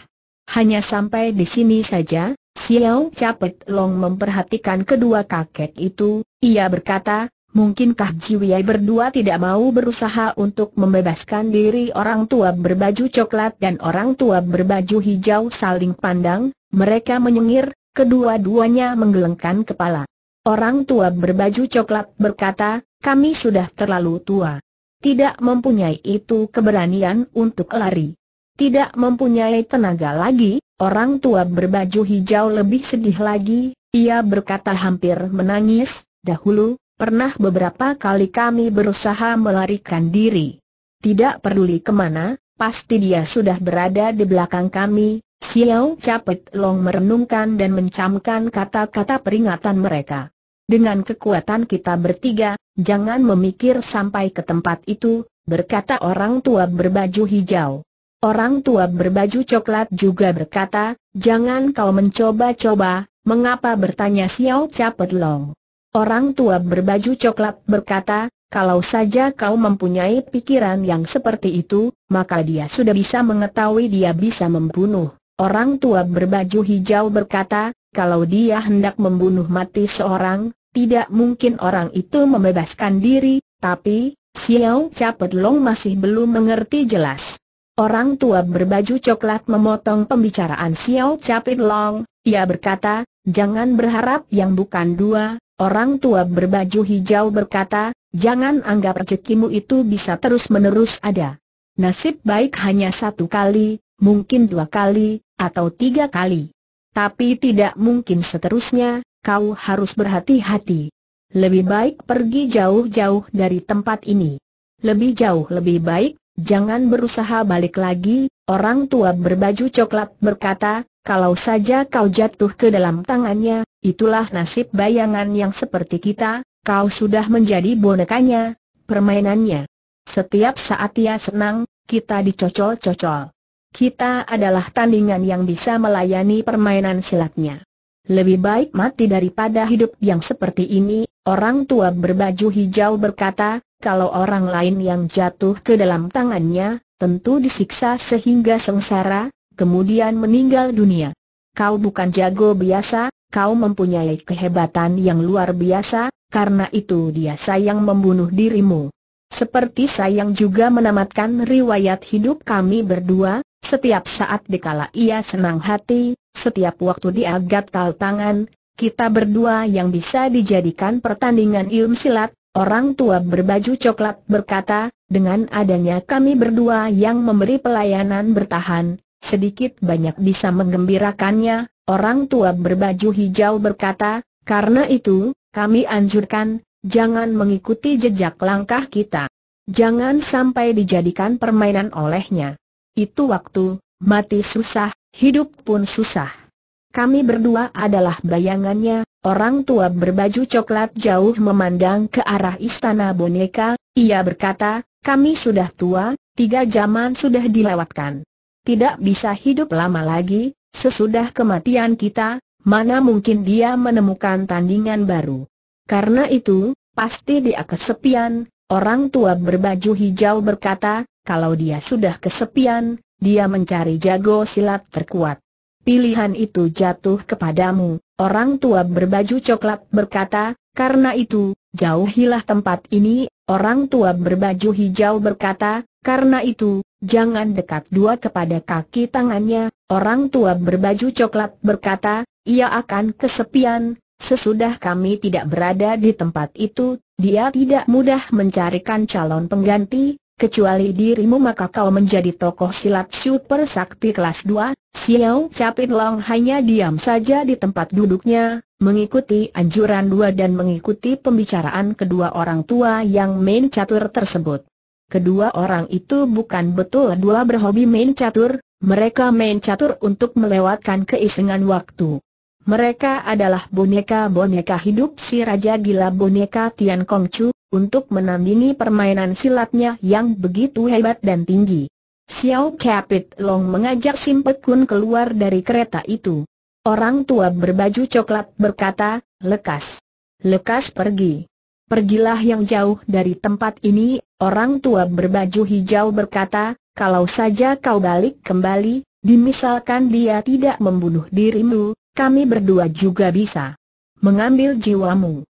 S1: Hanya sampai di sini saja, Xiao Capet Long memperhatikan kedua kakek itu, ia berkata, Mungkinkah Jiwei berdua tidak mau berusaha untuk membebaskan diri orang tua berbaju coklat dan orang tua berbaju hijau saling pandang, mereka menyengir, kedua-duanya menggelengkan kepala. Orang tua berbaju coklat berkata, kami sudah terlalu tua. Tidak mempunyai itu keberanian untuk lari. Tidak mempunyai tenaga lagi, orang tua berbaju hijau lebih sedih lagi, ia berkata hampir menangis, dahulu, Pernah beberapa kali kami berusaha melarikan diri. Tidak peduli ke mana, pasti dia sudah berada di belakang kami. Xiao Capet Long merenungkan dan mencamkan kata-kata peringatan mereka. Dengan kekuatan kita bertiga, jangan memikir sampai ke tempat itu, berkata orang tua berbaju hijau. Orang tua berbaju coklat juga berkata, jangan kau mencoba-coba, mengapa bertanya Xiao Capet Long. Orang tua berbaju coklat berkata, kalau saja kau mempunyai pikiran yang seperti itu, maka dia sudah bisa mengetahui dia bisa membunuh. Orang tua berbaju hijau berkata, kalau dia hendak membunuh mati seorang, tidak mungkin orang itu membebaskan diri, tapi, Xiao Capet Long masih belum mengerti jelas. Orang tua berbaju coklat memotong pembicaraan Xiao Capit Long, ia berkata, jangan berharap yang bukan dua, Orang tua berbaju hijau berkata, jangan anggap rezekimu itu bisa terus-menerus ada. Nasib baik hanya satu kali, mungkin dua kali, atau tiga kali. Tapi tidak mungkin seterusnya, kau harus berhati-hati. Lebih baik pergi jauh-jauh dari tempat ini. Lebih jauh lebih baik, jangan berusaha balik lagi, orang tua berbaju coklat berkata, kalau saja kau jatuh ke dalam tangannya, Itulah nasib bayangan yang seperti kita, kau sudah menjadi bonekanya, permainannya. Setiap saat ia senang, kita dicocol-cocol. Kita adalah tandingan yang bisa melayani permainan silatnya. Lebih baik mati daripada hidup yang seperti ini, orang tua berbaju hijau berkata, kalau orang lain yang jatuh ke dalam tangannya, tentu disiksa sehingga sengsara, kemudian meninggal dunia. Kau bukan jago biasa, kau mempunyai kehebatan yang luar biasa, karena itu dia sayang membunuh dirimu. Seperti sayang juga menamatkan riwayat hidup kami berdua, setiap saat dikala ia senang hati, setiap waktu dia gatal tangan, kita berdua yang bisa dijadikan pertandingan ilmu silat, orang tua berbaju coklat berkata, dengan adanya kami berdua yang memberi pelayanan bertahan, sedikit banyak bisa menggembirakannya, Orang tua berbaju hijau berkata, karena itu, kami anjurkan, jangan mengikuti jejak langkah kita. Jangan sampai dijadikan permainan olehnya. Itu waktu, mati susah, hidup pun susah. Kami berdua adalah bayangannya, orang tua berbaju coklat jauh memandang ke arah istana boneka, ia berkata, kami sudah tua, tiga zaman sudah dilewatkan. Tidak bisa hidup lama lagi, Sesudah kematian kita, mana mungkin dia menemukan tandingan baru. Karena itu, pasti dia kesepian, orang tua berbaju hijau berkata, kalau dia sudah kesepian, dia mencari jago silat terkuat. Pilihan itu jatuh kepadamu, orang tua berbaju coklat berkata, karena itu, jauhilah tempat ini, orang tua berbaju hijau berkata, karena itu, jangan dekat dua kepada kaki tangannya, orang tua berbaju coklat berkata, ia akan kesepian, sesudah kami tidak berada di tempat itu, dia tidak mudah mencarikan calon pengganti, kecuali dirimu maka kau menjadi tokoh silat super sakti kelas 2, Xiao Capit Long hanya diam saja di tempat duduknya, mengikuti anjuran dua dan mengikuti pembicaraan kedua orang tua yang main catur tersebut. Kedua orang itu bukan betul dua berhobi main catur, mereka main catur untuk melewatkan keisengan waktu. Mereka adalah boneka-boneka hidup si Raja Gila boneka Tian Kongcu, untuk menandingi permainan silatnya yang begitu hebat dan tinggi. Xiao Capit Long mengajak Simpet Kun keluar dari kereta itu. Orang tua berbaju coklat berkata, lekas. Lekas pergi. Pergilah yang jauh dari tempat ini, orang tua berbaju hijau berkata, kalau saja kau balik kembali, dimisalkan dia tidak membunuh dirimu, kami berdua juga bisa mengambil jiwamu.